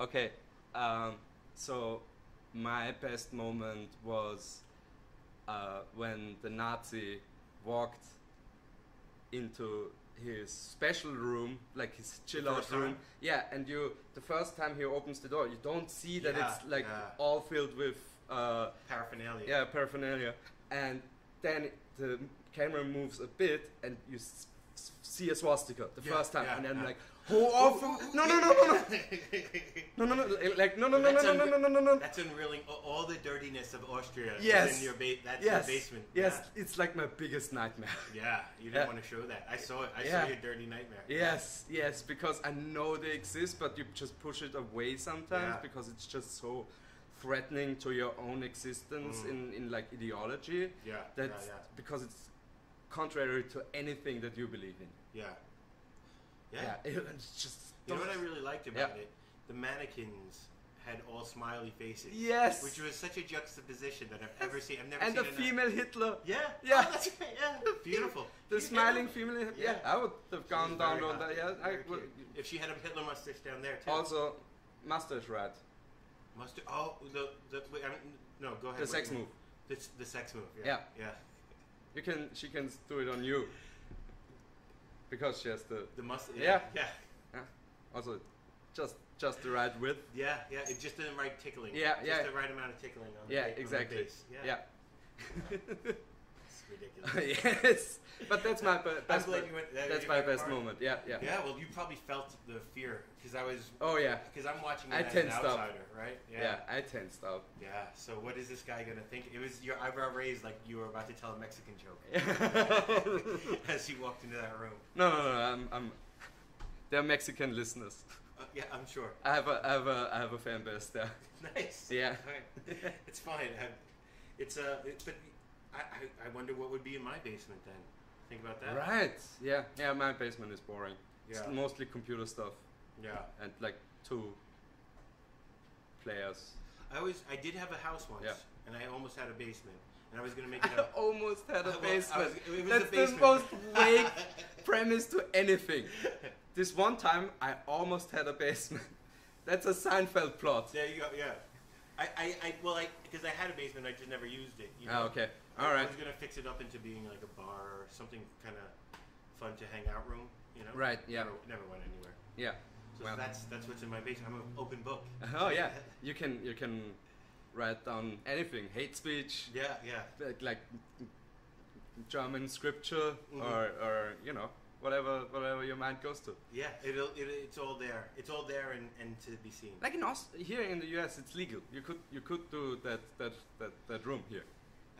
okay. Um, so my best moment was uh, when the Nazi walked into his special room, like his chill out room. time? Yeah, and you the first time he opens the door, you don't see that Yeah, it's like yeah. all filled with uh, Paraphernalia. yeah paraphernalia, and then the camera moves a bit, and you see a swastika the Yeah, first time, yeah, and then yeah. like, oh, awful! No, no, no, no, no, no, no, no, like no, no, no, no, That's no, no, no, no, no, no. That's unreeling. All the dirtiness of Austria Yes. in your ba- that's Yes, your basement. yes, it's like my biggest nightmare. Yeah. yeah. You didn't Yeah. want to show that. I saw it. I Yeah. saw your dirty nightmare. Yes, yes, because I know they exist, but you just push it away sometimes Yeah. because it's just so threatening to your own existence Mm. in, in like ideology Yeah. that yeah. because it's contrary to anything that you believe in. Yeah. Yeah. yeah. it's just You know what I really liked about Yeah. it? The mannequins had all smiley faces. Yes. Which was such a juxtaposition that I've ever seen. I've never and seen the female Hitler. Yeah. Yeah. Oh, that's right. Yeah. Beautiful. The You- smiling female. Hitler. Yeah. Yeah. I would have gone down on that. Yeah, I cute. If she had a Hitler mustache down there too. Also, mustache rat. Mustache. Oh, the the. Wait, I mean, no, go ahead. The What sex move. The, the sex move. Yeah. Yeah. Yeah. You can. She can do it on you. Because she has the. The must. Yeah. Yeah. Yeah. Also, just just the right width. Yeah. Yeah. It just didn't right tickling. Yeah, Just yeah. the right amount of tickling on. Yeah, the, on the exactly. Yeah. Yeah. It's ridiculous. yes, but that's my be- I'm that's, my- you went. that that's my best part. moment. Yeah, yeah. Yeah. Well, you probably felt the fear because I was. Oh yeah, Because I'm watching it I as an tensed up. outsider, right? yeah. yeah. I tensed up. Yeah. So what is this guy gonna think? It was your eyebrow raised like you were about to tell a Mexican joke as he walked into that room. no, no. No. I'm, I'm. They're Mexican listeners. Uh, yeah, I'm sure. I have a, I have a, I have a fan base there. Nice. Yeah. Alright. It's fine. I, it's uh, it, but I, I, I wonder what would be in my basement then. Think about that. Right. Yeah. Yeah. My basement is boring. Yeah. It's mostly computer stuff Yeah. and like two players. I always, I did have a house once, Yeah. and I almost had a basement, and I was gonna make it I almost had a was- basement. it was a That's the most vague premise to anything. This one time, I almost had a basement. That's a Seinfeld plot. There you go. Yeah. I, I, I well, I because I had a basement, I just never used it. You know? Ah, okay. I- All I was gonna fix it up into being like a bar or something kind of fun to hang out room. You know. Right, yeah. Never, never went anywhere. Yeah. So Well. that's that's what's in my basement. I'm an open book. Oh yeah. You can you can write down anything. Hate speech, Yeah, yeah. like, like German scripture, Mhm. or or you know whatever whatever your mind goes to. Yeah, it'll, it, it's all there. It's all there and, and to be seen. Like in Aus- here in the U.S., it's legal. You could you could do that that that, that room here.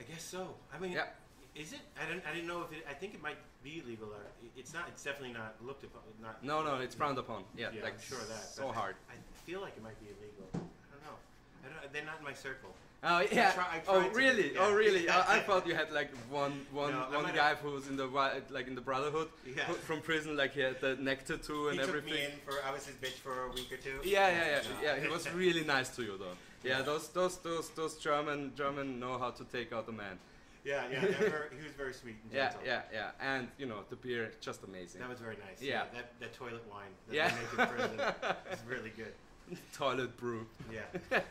I guess so. I mean, Yeah. is it? I didn't. I didn't know if it. I think it might be illegal. Or it's not. It's definitely not looked upon. Not. No, no, it's frowned upon. Yeah, Yeah, like I'm sure of that. so hard. I, feel like it might be illegal. I don't know. I don't. They're not in my circle. Oh yeah. try- I oh to- really? yeah. Oh really? I, I thought you had like one one No, one guy who was in the like in the Brotherhood Yeah. who- from prison. Like he had the neck tattoo and he took everything. me in for. I was his bitch for a week or two. Yeah, yeah, yeah, No. yeah. He was really nice to you though. Yeah, Yeah. those those those those German German know how to take out a man. yeah, yeah. very- he was very sweet. And Yeah, gentle. yeah, yeah. And you know the beer, just amazing. That was very nice. Yeah. that, that toilet wine that Yeah. they make in prison is really good. Toilet brew. Yeah.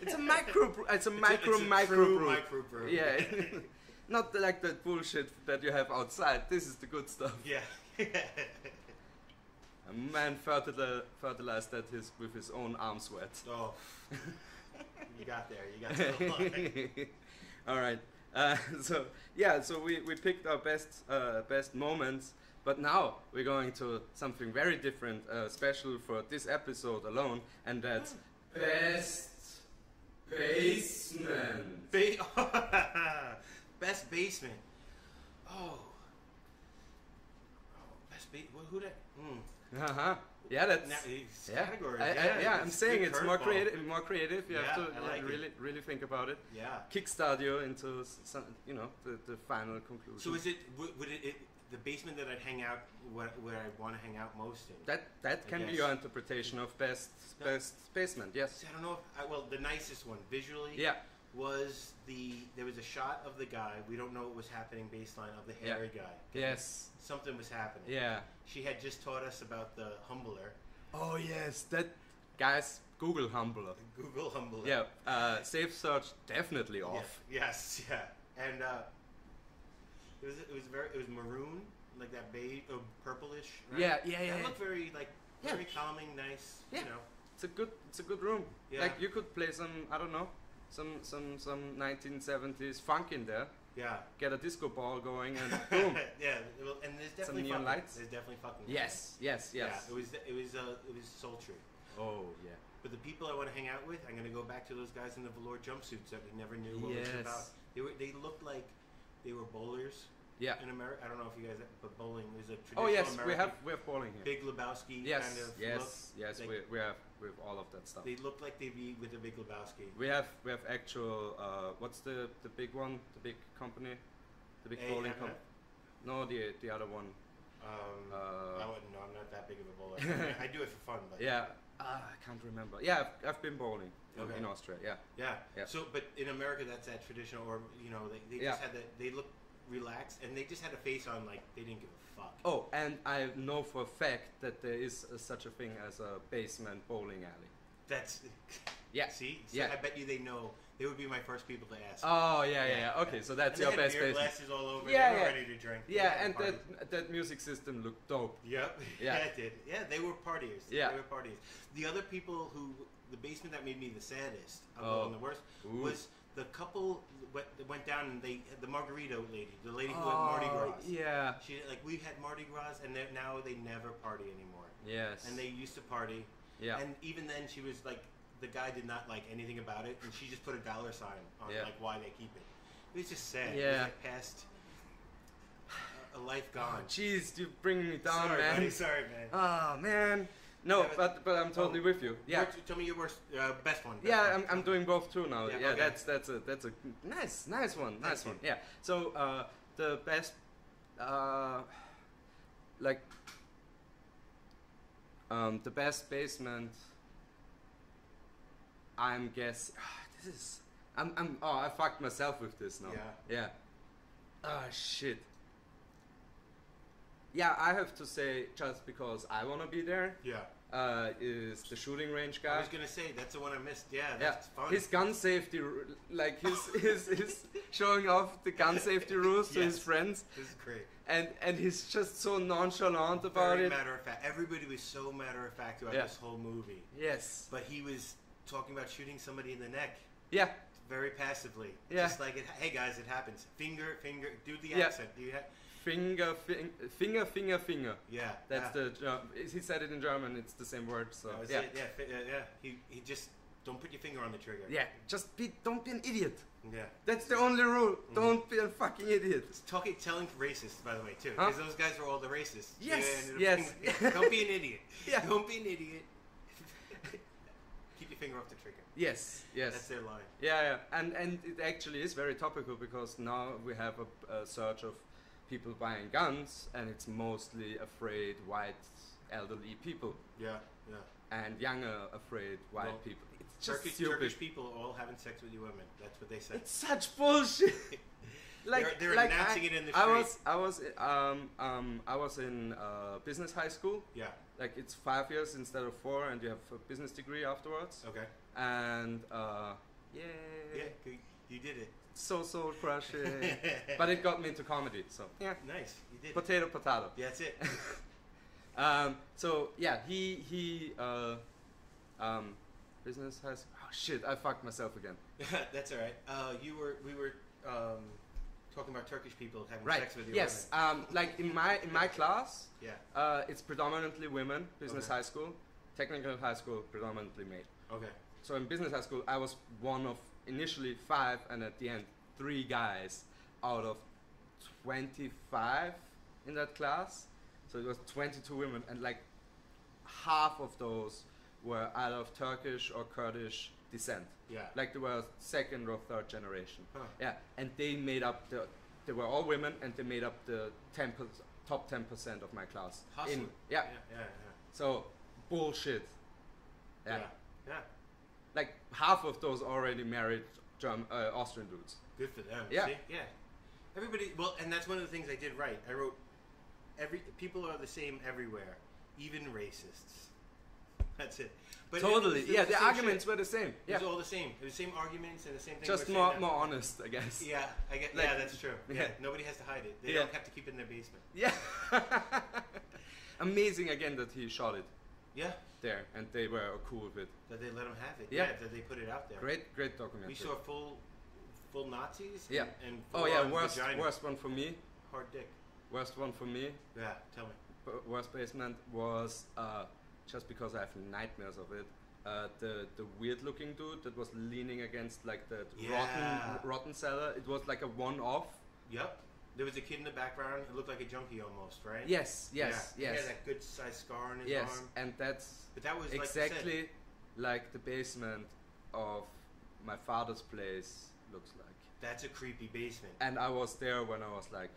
It's a micro. Brew. It's a micro it's a micro true brew. microbrew. Yeah. Not the, like that bullshit that you have outside. This is the good stuff. yeah. A man fertili- fertilized that his with his own arm sweat. oh. You got there. You got to the line. All right. Uh, so yeah, so we, we picked our best uh, best moments, but now we're going to something very different, uh, special for this episode alone, and that's best basement. Ba- best basement. Oh. Oh, best ba- who that? Mm. Uh huh. Yeah, that's Now, yeah. categories. I, I, yeah, yeah, I'm saying it's more creative. More creative. You have to like it. really really think about it. Yeah. Kickstart you into some, you know the, the final conclusion. So is it would, would it, it the basement that I'd hang out where, where I want to hang out most in? that that I can be your interpretation of best Yeah. best basement. Yes. I don't know. If, I, well, the nicest one visually Yeah. Was the there was a shot of the guy. We don't know what was happening baseline of the Yeah. hairy guy. Yes. Something was happening. Yeah. She had just taught us about the humbler. Oh yes, that guys Google Humbler. Google humbler. Yeah, uh, safe search definitely Yeah, off. Yes, yeah, and uh, it was it was very it was maroon like that beige or purplish. Right? Yeah, yeah, yeah, That yeah. looked very like Yeah. very calming, nice. Yeah. You know. It's a good, it's a good room. Yeah. Like you could play some, I don't know, some some some 1970s funk in there. Yeah. Get a disco ball going, and boom. yeah, well, and there's definitely Some neon fucking, lights? There's definitely fucking. yes, yes, yes. Yeah, it was it was uh, it was sultry. Oh yeah. But the people I want to hang out with, I'm gonna go back to those guys in the velour jumpsuits that we never knew what Yes. was about. They were they looked like they were bowlers Yeah. in America. I don't know if you guys, but bowling is a traditional Oh yes, American. we have we have bowling here. Big Lebowski yes, kind of yes, look. yes. Like, we we have we have all of that stuff. They look like they'd be with a Big Lebowski. We have we have actual. Uh, what's the the big one? The big company, the big bowling AMF? company. No, the the other one. Um, Uh, I wouldn't know. I'm not that big of a bowler. I, mean, I do it for fun, but Yeah, uh, I can't remember. Yeah, I've, I've been bowling in- Okay. in Austria. Yeah. Yeah. Yeah. So, but in America, that's that traditional, or you know, they, they Yeah. just had that. They look relaxed, and they just had a face on like they didn't give a fuck. Oh, and I know for a fact that there is such a thing as a basement bowling alley. That's Yeah. See, so Yeah. I bet you they know. They would be my first people to ask. Oh yeah, yeah, yeah. Okay, so that's and they your had best beer basement. glasses all over. Yeah, they were yeah. ready to drink. They Yeah, and that that music system looked dope. Yep. Yeah. Yeah. it did. Yeah, they were partiers. Yeah. They were partiers. The other people who, the basement that made me the saddest, Oh. the worst, Ooh. was the couple went, went down and they, the margarita lady, the lady who had oh, Mardi Oh, Gras. Yeah. She like we had Mardi Gras and they're- now they never party anymore. Yes. And they used to party. Yeah. And even then, she was like, the guy did not like anything about it, and she just put a dollar sign on Yeah. like why they keep it. It was just sad. It Yeah. was like past a life gone. jeez, you bringing me down, sorry, man. buddy. Sorry, man. Oh man. No, but- but I'm totally Oh, with you. Yeah. Worst- tell me your worst, uh, best one. best Yeah, one. I'm, I'm doing both too now. Yeah, Yeah, okay. that's that's a that's a nice nice one, nice one. Yeah. So uh, the best, uh, like, um, the best basement. I'm guess this is I'm I'm oh I fucked myself with this now. Yeah. Yeah. Ah shit. Yeah, I have to say just because I wanna be there Yeah. uh, is the shooting range guy? I was gonna say that's the one I missed. Yeah, Yeah, fun. his gun safety, like his, his, his showing off the gun safety rules to his friends, this is great. and and he's just so nonchalant about Very it. matter of fact. Everybody was so matter of fact about Yeah. this whole movie. Yes. But he was talking about shooting somebody in the neck Yeah. very passively. Yeah. Just like, it, hey guys, it happens. Finger, finger, do the Yeah. accent. Do you? Finger, fing, finger, finger, finger. Yeah. That's yeah. the. Ger- He said it in German. It's the same word. So yeah. it. Yeah, uh, yeah. He, he just don't put your finger on the trigger. Yeah. Just be. Don't be an idiot. Yeah. That's the only rule. Mm-hmm. Don't be a fucking idiot. It's talking, telling racists, by the way, too, Huh? because those guys were all the racists. Yes, yes. don't be an idiot. Yeah. Don't be an idiot. Keep your finger off the trigger. Yes. Yes. That's their line. Yeah, yeah, and and it actually is very topical because now we have a, a surge of people buying guns, and it's mostly afraid white elderly people Yeah, yeah. and younger afraid white Well, people. It's just Turkish, stupid. Turkish people all having sex with you women. That's what they say. It's such bullshit. like They're- they're like announcing I, it in the I was I was um um I was in uh, business high school. yeah. Like it's five years instead of four, and you have a business degree afterwards. Okay. And uh, yeah, Yeah, you did it. So soul crushing. but it got me into comedy. So yeah, Nice. You did potato, potato. Yeah, that's it. Um, so yeah, he he uh, um, business has. Oh shit! I fucked myself again. that's all right. Uh, you were we were um, talking about Turkish people having Right. sex with you Yes. Um, like in my in my class, Yeah. uh, it's predominantly women. Business Okay. high school, technical high school, predominantly male. Okay. So in business high school, I was one of initially five, and at the end three guys out of twenty-five in that class. So it was twenty-two women, and like half of those were either of Turkish or Kurdish descent. Yeah. Like they were second or third generation. Huh. Yeah, and they made up the. They were all women, and they made up the ten per, top ten percent of my class. Hustling. In, yeah. Yeah. Yeah. So bullshit. Yeah. Yeah. yeah. Like half of those already married German, uh, Austrian dudes. Good for them. Yeah. See? Yeah. Everybody. Well, and that's one of the things I did right. I wrote, every people are the same everywhere, even racists. That's it. But totally. the yeah, the same arguments shit. were the same. It Yeah, was all the same. It was the same arguments and the same thing. just more more honest, I guess. Yeah, I get. Like- yeah, that's true. Yeah. Yeah. nobody has to hide it. They Yeah. don't have to keep it in their basement. Yeah. Amazing again that he shot it Yeah, there, and they were cool with it. that they let them have it. Yeah. that they put it out there. Great, great documentary. We saw full, full Nazis. Yeah. And, and Oh yeah, worst vagina. worst one for me. Hard dick. Worst one for me. Yeah, tell me. b- Worst basement was uh, just because I have nightmares of it. Uh, the the weird looking dude that was leaning against like the Yeah. rotten rotten cellar. It was like a one off. Yep. There was a kid in the background. It looked like a junkie almost, right? Yes, yes, yeah. He had that good sized scar on his yes, arm. and that's But that was like exactly like the basement of my father's place looks like. that's a creepy basement. And I was there when I was like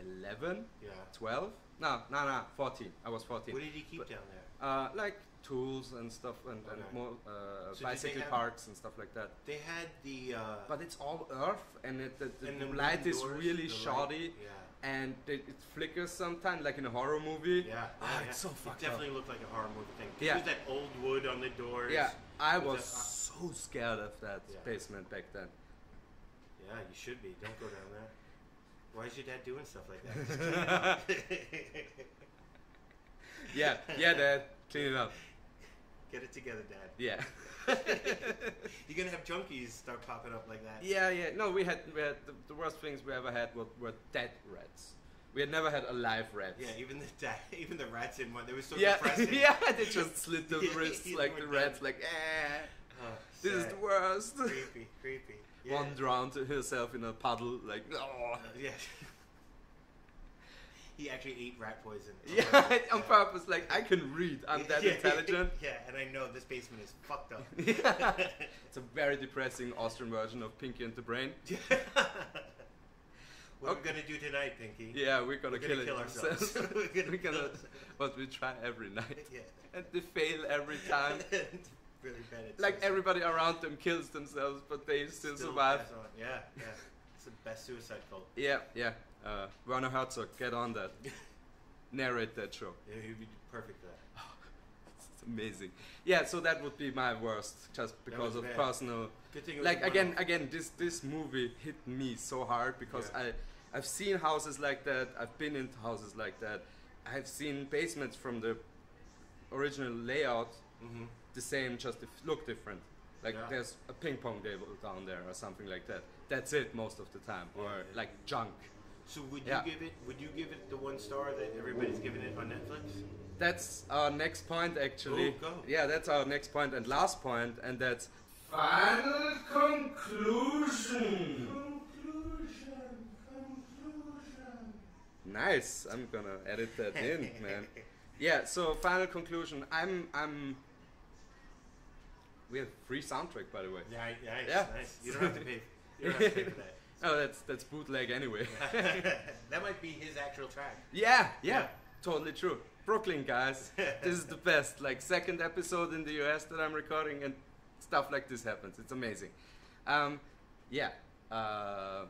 11, Yeah. 12? No, no, no, 14. I was 14. What did he keep But- down there? Uh, like tools and stuff and, and more uh, So bicycle parts and stuff like that. They had the. Uh, But it's all earth and it, the, the and the light is really shoddy Yeah. and it, it flickers sometimes like in a horror movie. Yeah, Ah, yeah, it's so fucked It up. definitely looked like a horror movie thing. Yeah. Was that old wood on the doors. Yeah, I Was was that- so scared of that Yeah. basement back then. Yeah, you should be. Don't go down there. Why is your dad doing stuff like that? Just clean it up. Yeah, yeah, Dad, clean it up. Get it together, Dad. Yeah. You're gonna have junkies start popping up like that. Yeah, yeah. No, we had we had the, the worst things we ever had were, were dead rats. We had never had alive rats. Yeah, even the dad, even the rats in one. They were so yeah, depressing. yeah. They just slit the wrists they like the dead. rats, like eh. Oh, This is the worst. creepy, creepy. Yeah. One drowned herself in a puddle, like oh. Uh, yeah. He actually ate rat poison. Yeah, on purpose. Like I can read. I'm that Yeah, intelligent. Yeah, and I know this basement is fucked up. Yeah. It's a very depressing Austrian version of Pinky and the Brain. what are we Okay. gonna do tonight, Pinky? Yeah, we're gonna, We're gonna kill, kill it ourselves. We're gonna we're gonna, ourselves. but we try every night, Yeah. and they fail every time. really bad like suicide. everybody around them kills themselves, but they still, Still survive. Yeah, yeah. It's the best suicide cult. Yeah, yeah. Uh, Werner Herzog, get on that. Narrate that show. Yeah, he'd be perfect for that. It's amazing. Yeah, so that would be my worst, just because of bad. personal. Like again, one-off. again, this this movie hit me so hard because Yeah. I I've seen houses like that. I've been into houses like that. I've seen basements from the original layout Mhm. the same, just if look different. Like Yeah. there's a ping pong table down there or something like that. That's it most of the time, or Yeah. like junk. So would Yeah. you give it? Would you give it the one star that everybody's giving it on Netflix? That's our next point, actually. Oh, go. Yeah, that's our next point and last point, and that's final conclusion. Conclusion. Conclusion. Nice. I'm gonna edit that in, man. Yeah. So final conclusion. I'm. I'm. We have free soundtrack, by the way. Yeah. nice, Yeah. nice. You don't have to pay. You don't have to pay for that. Oh, that's that's bootleg anyway. that might be his actual track. yeah, yeah, Yeah. totally true. Brooklyn guys, this is the best. Like second episode in the US that I'm recording, and stuff like this happens. It's amazing. Um, yeah. Uh,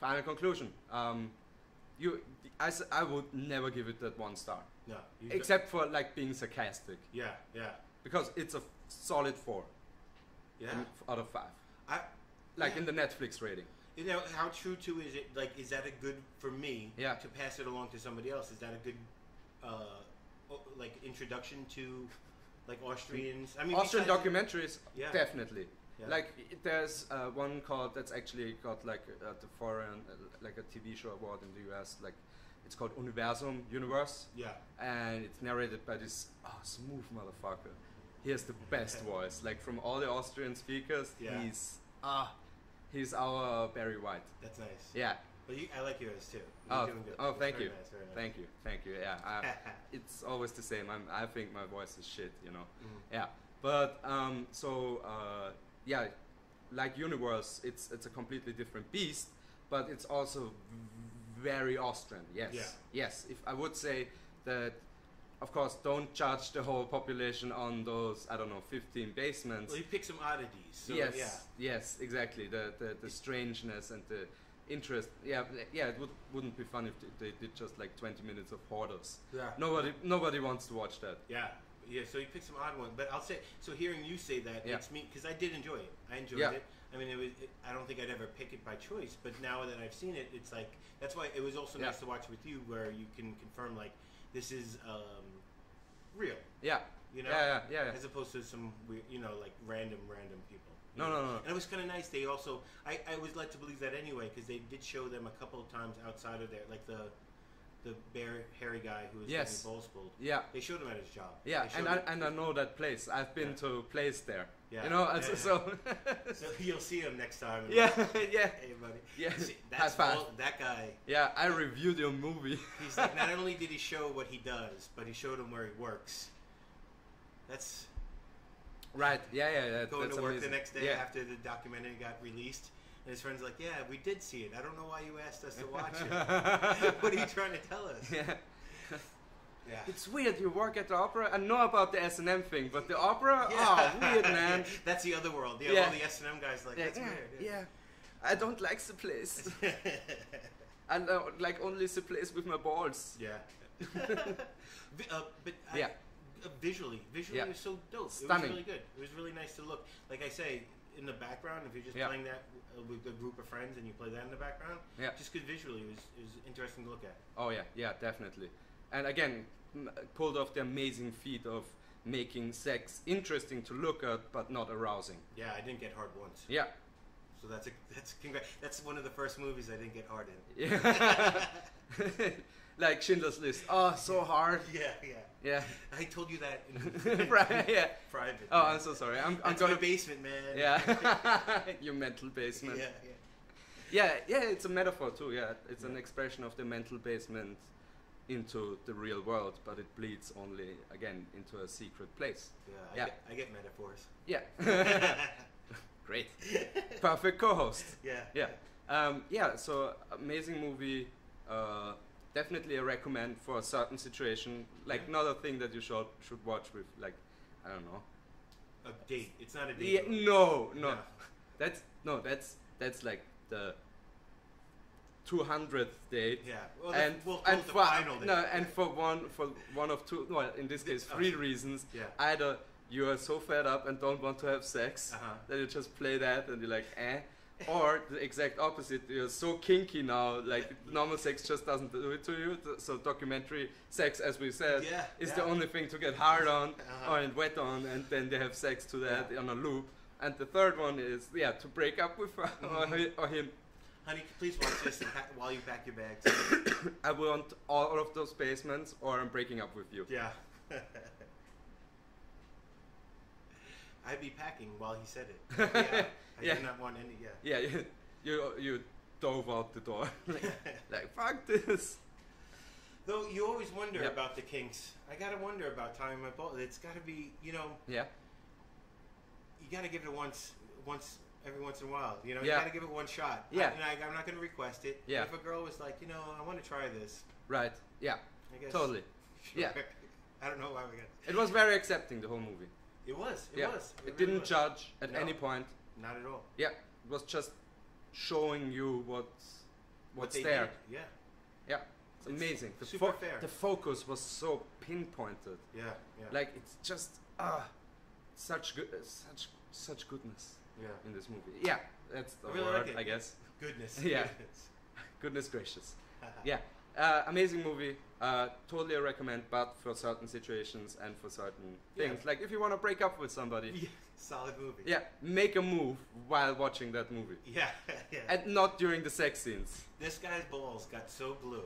final conclusion. Um, you, I, I would never give it that one star, No. You except for like being sarcastic, yeah, yeah, because it's a solid four yeah. out of five. I, Like Yeah. in the Netflix rating. You know, how true to is it? Like, is that a good for me? Yeah. To pass it along to somebody else, is that a good, uh, like introduction to, like Austrians? I mean, Austrian documentaries, Yeah. definitely. Yeah. Like there's uh, one called that's actually got like uh, the foreign uh, like a TV show award in the US. Like it's called Universum Universe, Yeah. and it's narrated by this oh, smooth motherfucker. He has the best voice. Like from all the Austrian speakers, Yeah. he's ah, he's our Barry White. That's nice. Yeah. But you, I like yours too. You're Oh, doing good. oh, thank very you, nice, nice. thank you, thank you. Yeah, I, it's always the same. I'm, I think my voice is shit, you know. Mhm. Yeah, but um, so uh, yeah, like Universe, it's it's a completely different beast, but it's also very Austrian. Yes, Yeah. yes. If I would say that, of course, don't judge the whole population on those I don't know 15 basements. Well, you pick some oddities. So, yes, Yeah. yes, exactly. The, the the strangeness and the interest. Yeah, yeah. It would wouldn't be fun if they- they did just like 20 minutes of hoarders. Yeah. Nobody nobody wants to watch that. Yeah. Yeah, so you pick some odd ones, but I'll say so. Hearing you say that Yeah. makes me because I did enjoy it. I enjoyed Yeah. it. I mean, it was. It, I don't think I'd ever pick it by choice, but now that I've seen it, it's like that's why it was also Yeah. nice to watch with you, where you can confirm like this is um, real. Yeah. You know, Yeah, yeah, yeah, as opposed to some weird, you know, like random, random people. you No, no, no. And it was kind of nice. They also, I, I was led to believe that anyway because they did show them a couple of times outside of there, like the, the bear hairy guy who was Yes. getting balls pulled. Yeah. They showed him at his job. Yeah, and I, him- and I know that place. I've been Yeah. to place there. Yeah. You know, Yeah, so, yeah. so So you'll see him next time. yeah, yeah, Hey, buddy. Yeah. See, that's all, that guy. yeah. I reviewed your movie. He's like, not only did he show what he does, but he showed him where he works. That's right. Yeah, yeah. That, going that's to work amazing. the next day Yeah. after the documentary got released. And his friend's like, "Yeah, we did see it. I don't know why you asked us to watch it. what are you trying to tell us?" yeah. Yeah. It's weird. You work at the opera. I know about the S and M thing, but the opera, Yeah. oh, weird, man. That's the other world. Yeah, Yeah. all the S and M guys like Yeah, that's yeah, weird. yeah. I don't like the place. I don't like only the place with my balls. yeah. Uh, but I, Yeah. uh, visually, visually Yeah. it was so dope. Stunning. It was really good. It was really nice to look. Like I say, in the background, if you're just playing that uh, with a group of friends and you play that in the background, Yeah. just good visually, it was, it was interesting to look at. Oh yeah, yeah, definitely. And again, m- pulled off the amazing feat of making sex interesting to look at, but not arousing. Yeah, I didn't get hard once. Yeah, So that's a that's congr- that's one of the first movies I didn't get hard in. yeah. like Schindler's List. Oh, so hard. Yeah, yeah. Yeah. I told you that in right. Yeah. private. Oh, man. I'm so sorry. I'm, I'm gonna basement, man. Yeah. Your mental basement. yeah, yeah. Yeah, yeah, it's a metaphor too. Yeah, it's an expression of the mental basement into the real world, but it bleeds only again into a secret place. Yeah, I, Yeah. Get, I get metaphors. Yeah. Great. Perfect co-host. yeah. Yeah. Um, yeah. So amazing movie. Uh, definitely a recommend for a certain situation. Like Yeah. not a thing that you should should watch with like I don't know. A date. It's not a date. Yeah, no, no. No. That's no. That's that's like the. 200th date Yeah. Well, and we'll and for final date. no and for one for one of two well in this case three reasons Yeah. either you are so fed up and don't want to have sex Uh-huh. that you just play that and you're like eh or the exact opposite you're so kinky now like normal sex just doesn't do it to you so documentary sex as we said Yeah, is yeah. the only thing to get hard on Uh-huh. or and wet on and then they have sex to that Yeah. on a loop and the third one is yeah to break up with her or, Mhm. hi- or him Honey, please watch this pack, while you pack your bags. I want all of those basements or I'm breaking up with you yeah. I'd be packing while he said it. Yeah. I Yeah. do not want any. Yeah. Yeah, you you, you dove out the door. like fuck this. Though you always wonder Yep. about the kinks. I gotta wonder about tying my ball. It's gotta be, you know, Yeah. you gotta give it once, once every once in a while. You know, Yeah. you gotta give it one shot. Yeah. I, and I, I'm not gonna request it. Yeah. If a girl was like, you know, I want to try this, Right. Yeah. I guess. Totally. Sure. Yeah. I don't know why we got. It was very accepting the whole movie. It was. It yeah. was. It, really didn't was. judge at No. any point. Not at all. Yeah. It was just showing you what's what's they there. did. Yeah. Yeah. It's It's amazing. The, super fair. the focus was so pinpointed. Yeah. Yeah. Like it's just ah such good such such goodness yeah. in this movie. Yeah. That's the I really word, like it. I guess. Goodness. Yeah. Goodness. Goodness gracious. yeah, uh, amazing movie. Uh, totally recommend, but for certain situations and for certain Yeah. things, like if you want to break up with somebody, Yeah. Solid movie. yeah, make a move while watching that movie, Yeah. yeah. and not during the sex scenes. this guy's balls got so blue.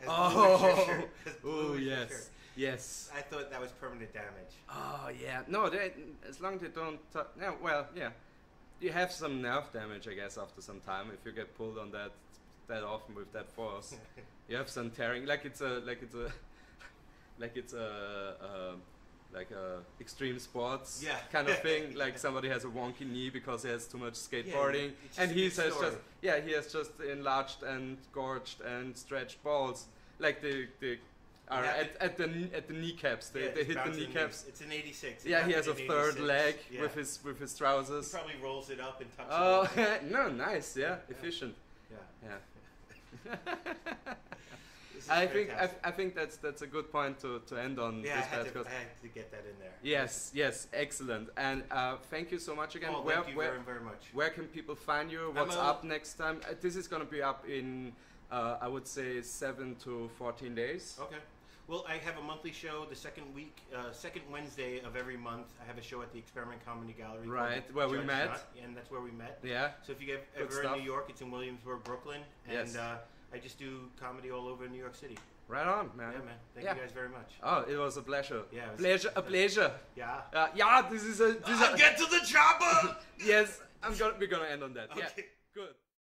As Oh, blue oh yes, yes. I thought that was permanent damage. Oh yeah, no, they, as long as they don't. T- yeah, well, yeah, you have some nerve damage, I guess, after some time if you get pulled on that that often with that force. you have some tearing, like it's a like it's a like it's a. Um, like a extreme sports Yeah. kind of thing. like somebody has a wonky knee because he has too much skateboarding, just and he story. just yeah, he has just enlarged and gorged and stretched balls. Like the they are Yeah, at, at the at the kneecaps. They, Yeah, they hit the kneecaps. It's an 86. It Yeah, he has a third 86. leg Yeah. with his with his He trousers. probably rolls it up and tucks Oh it. up. no, nice, yeah, Yeah. efficient, Yeah. yeah. I think I. I think that's that's a good point to, to end on yeah, I had, to. I had to get that in there. Yes, yes, excellent. And uh, thank you so much again. Where thank you where very, very much. where can people find you? What's a- up next time? Uh, this is gonna be up in uh, I would say seven to fourteen days. Okay. Well, I have a monthly show the second week, uh, second Wednesday of every month. I have a show at the Experiment Comedy Gallery. Right, where we met. Not, and that's where we met. Yeah. So if you get Good ever stuff. in New York, it's in Williamsburg, Brooklyn, and Yes. uh, I just do comedy all over New York City. Right on, man. Yeah, man. Thank Yeah. you guys very much. Oh, it was a pleasure. Yeah, pleasure, a pleasure. Yeah. Uh, yeah, this is a. This is a get to the chopper. yes, I'm gonna. We're gonna end on that. Okay. Good.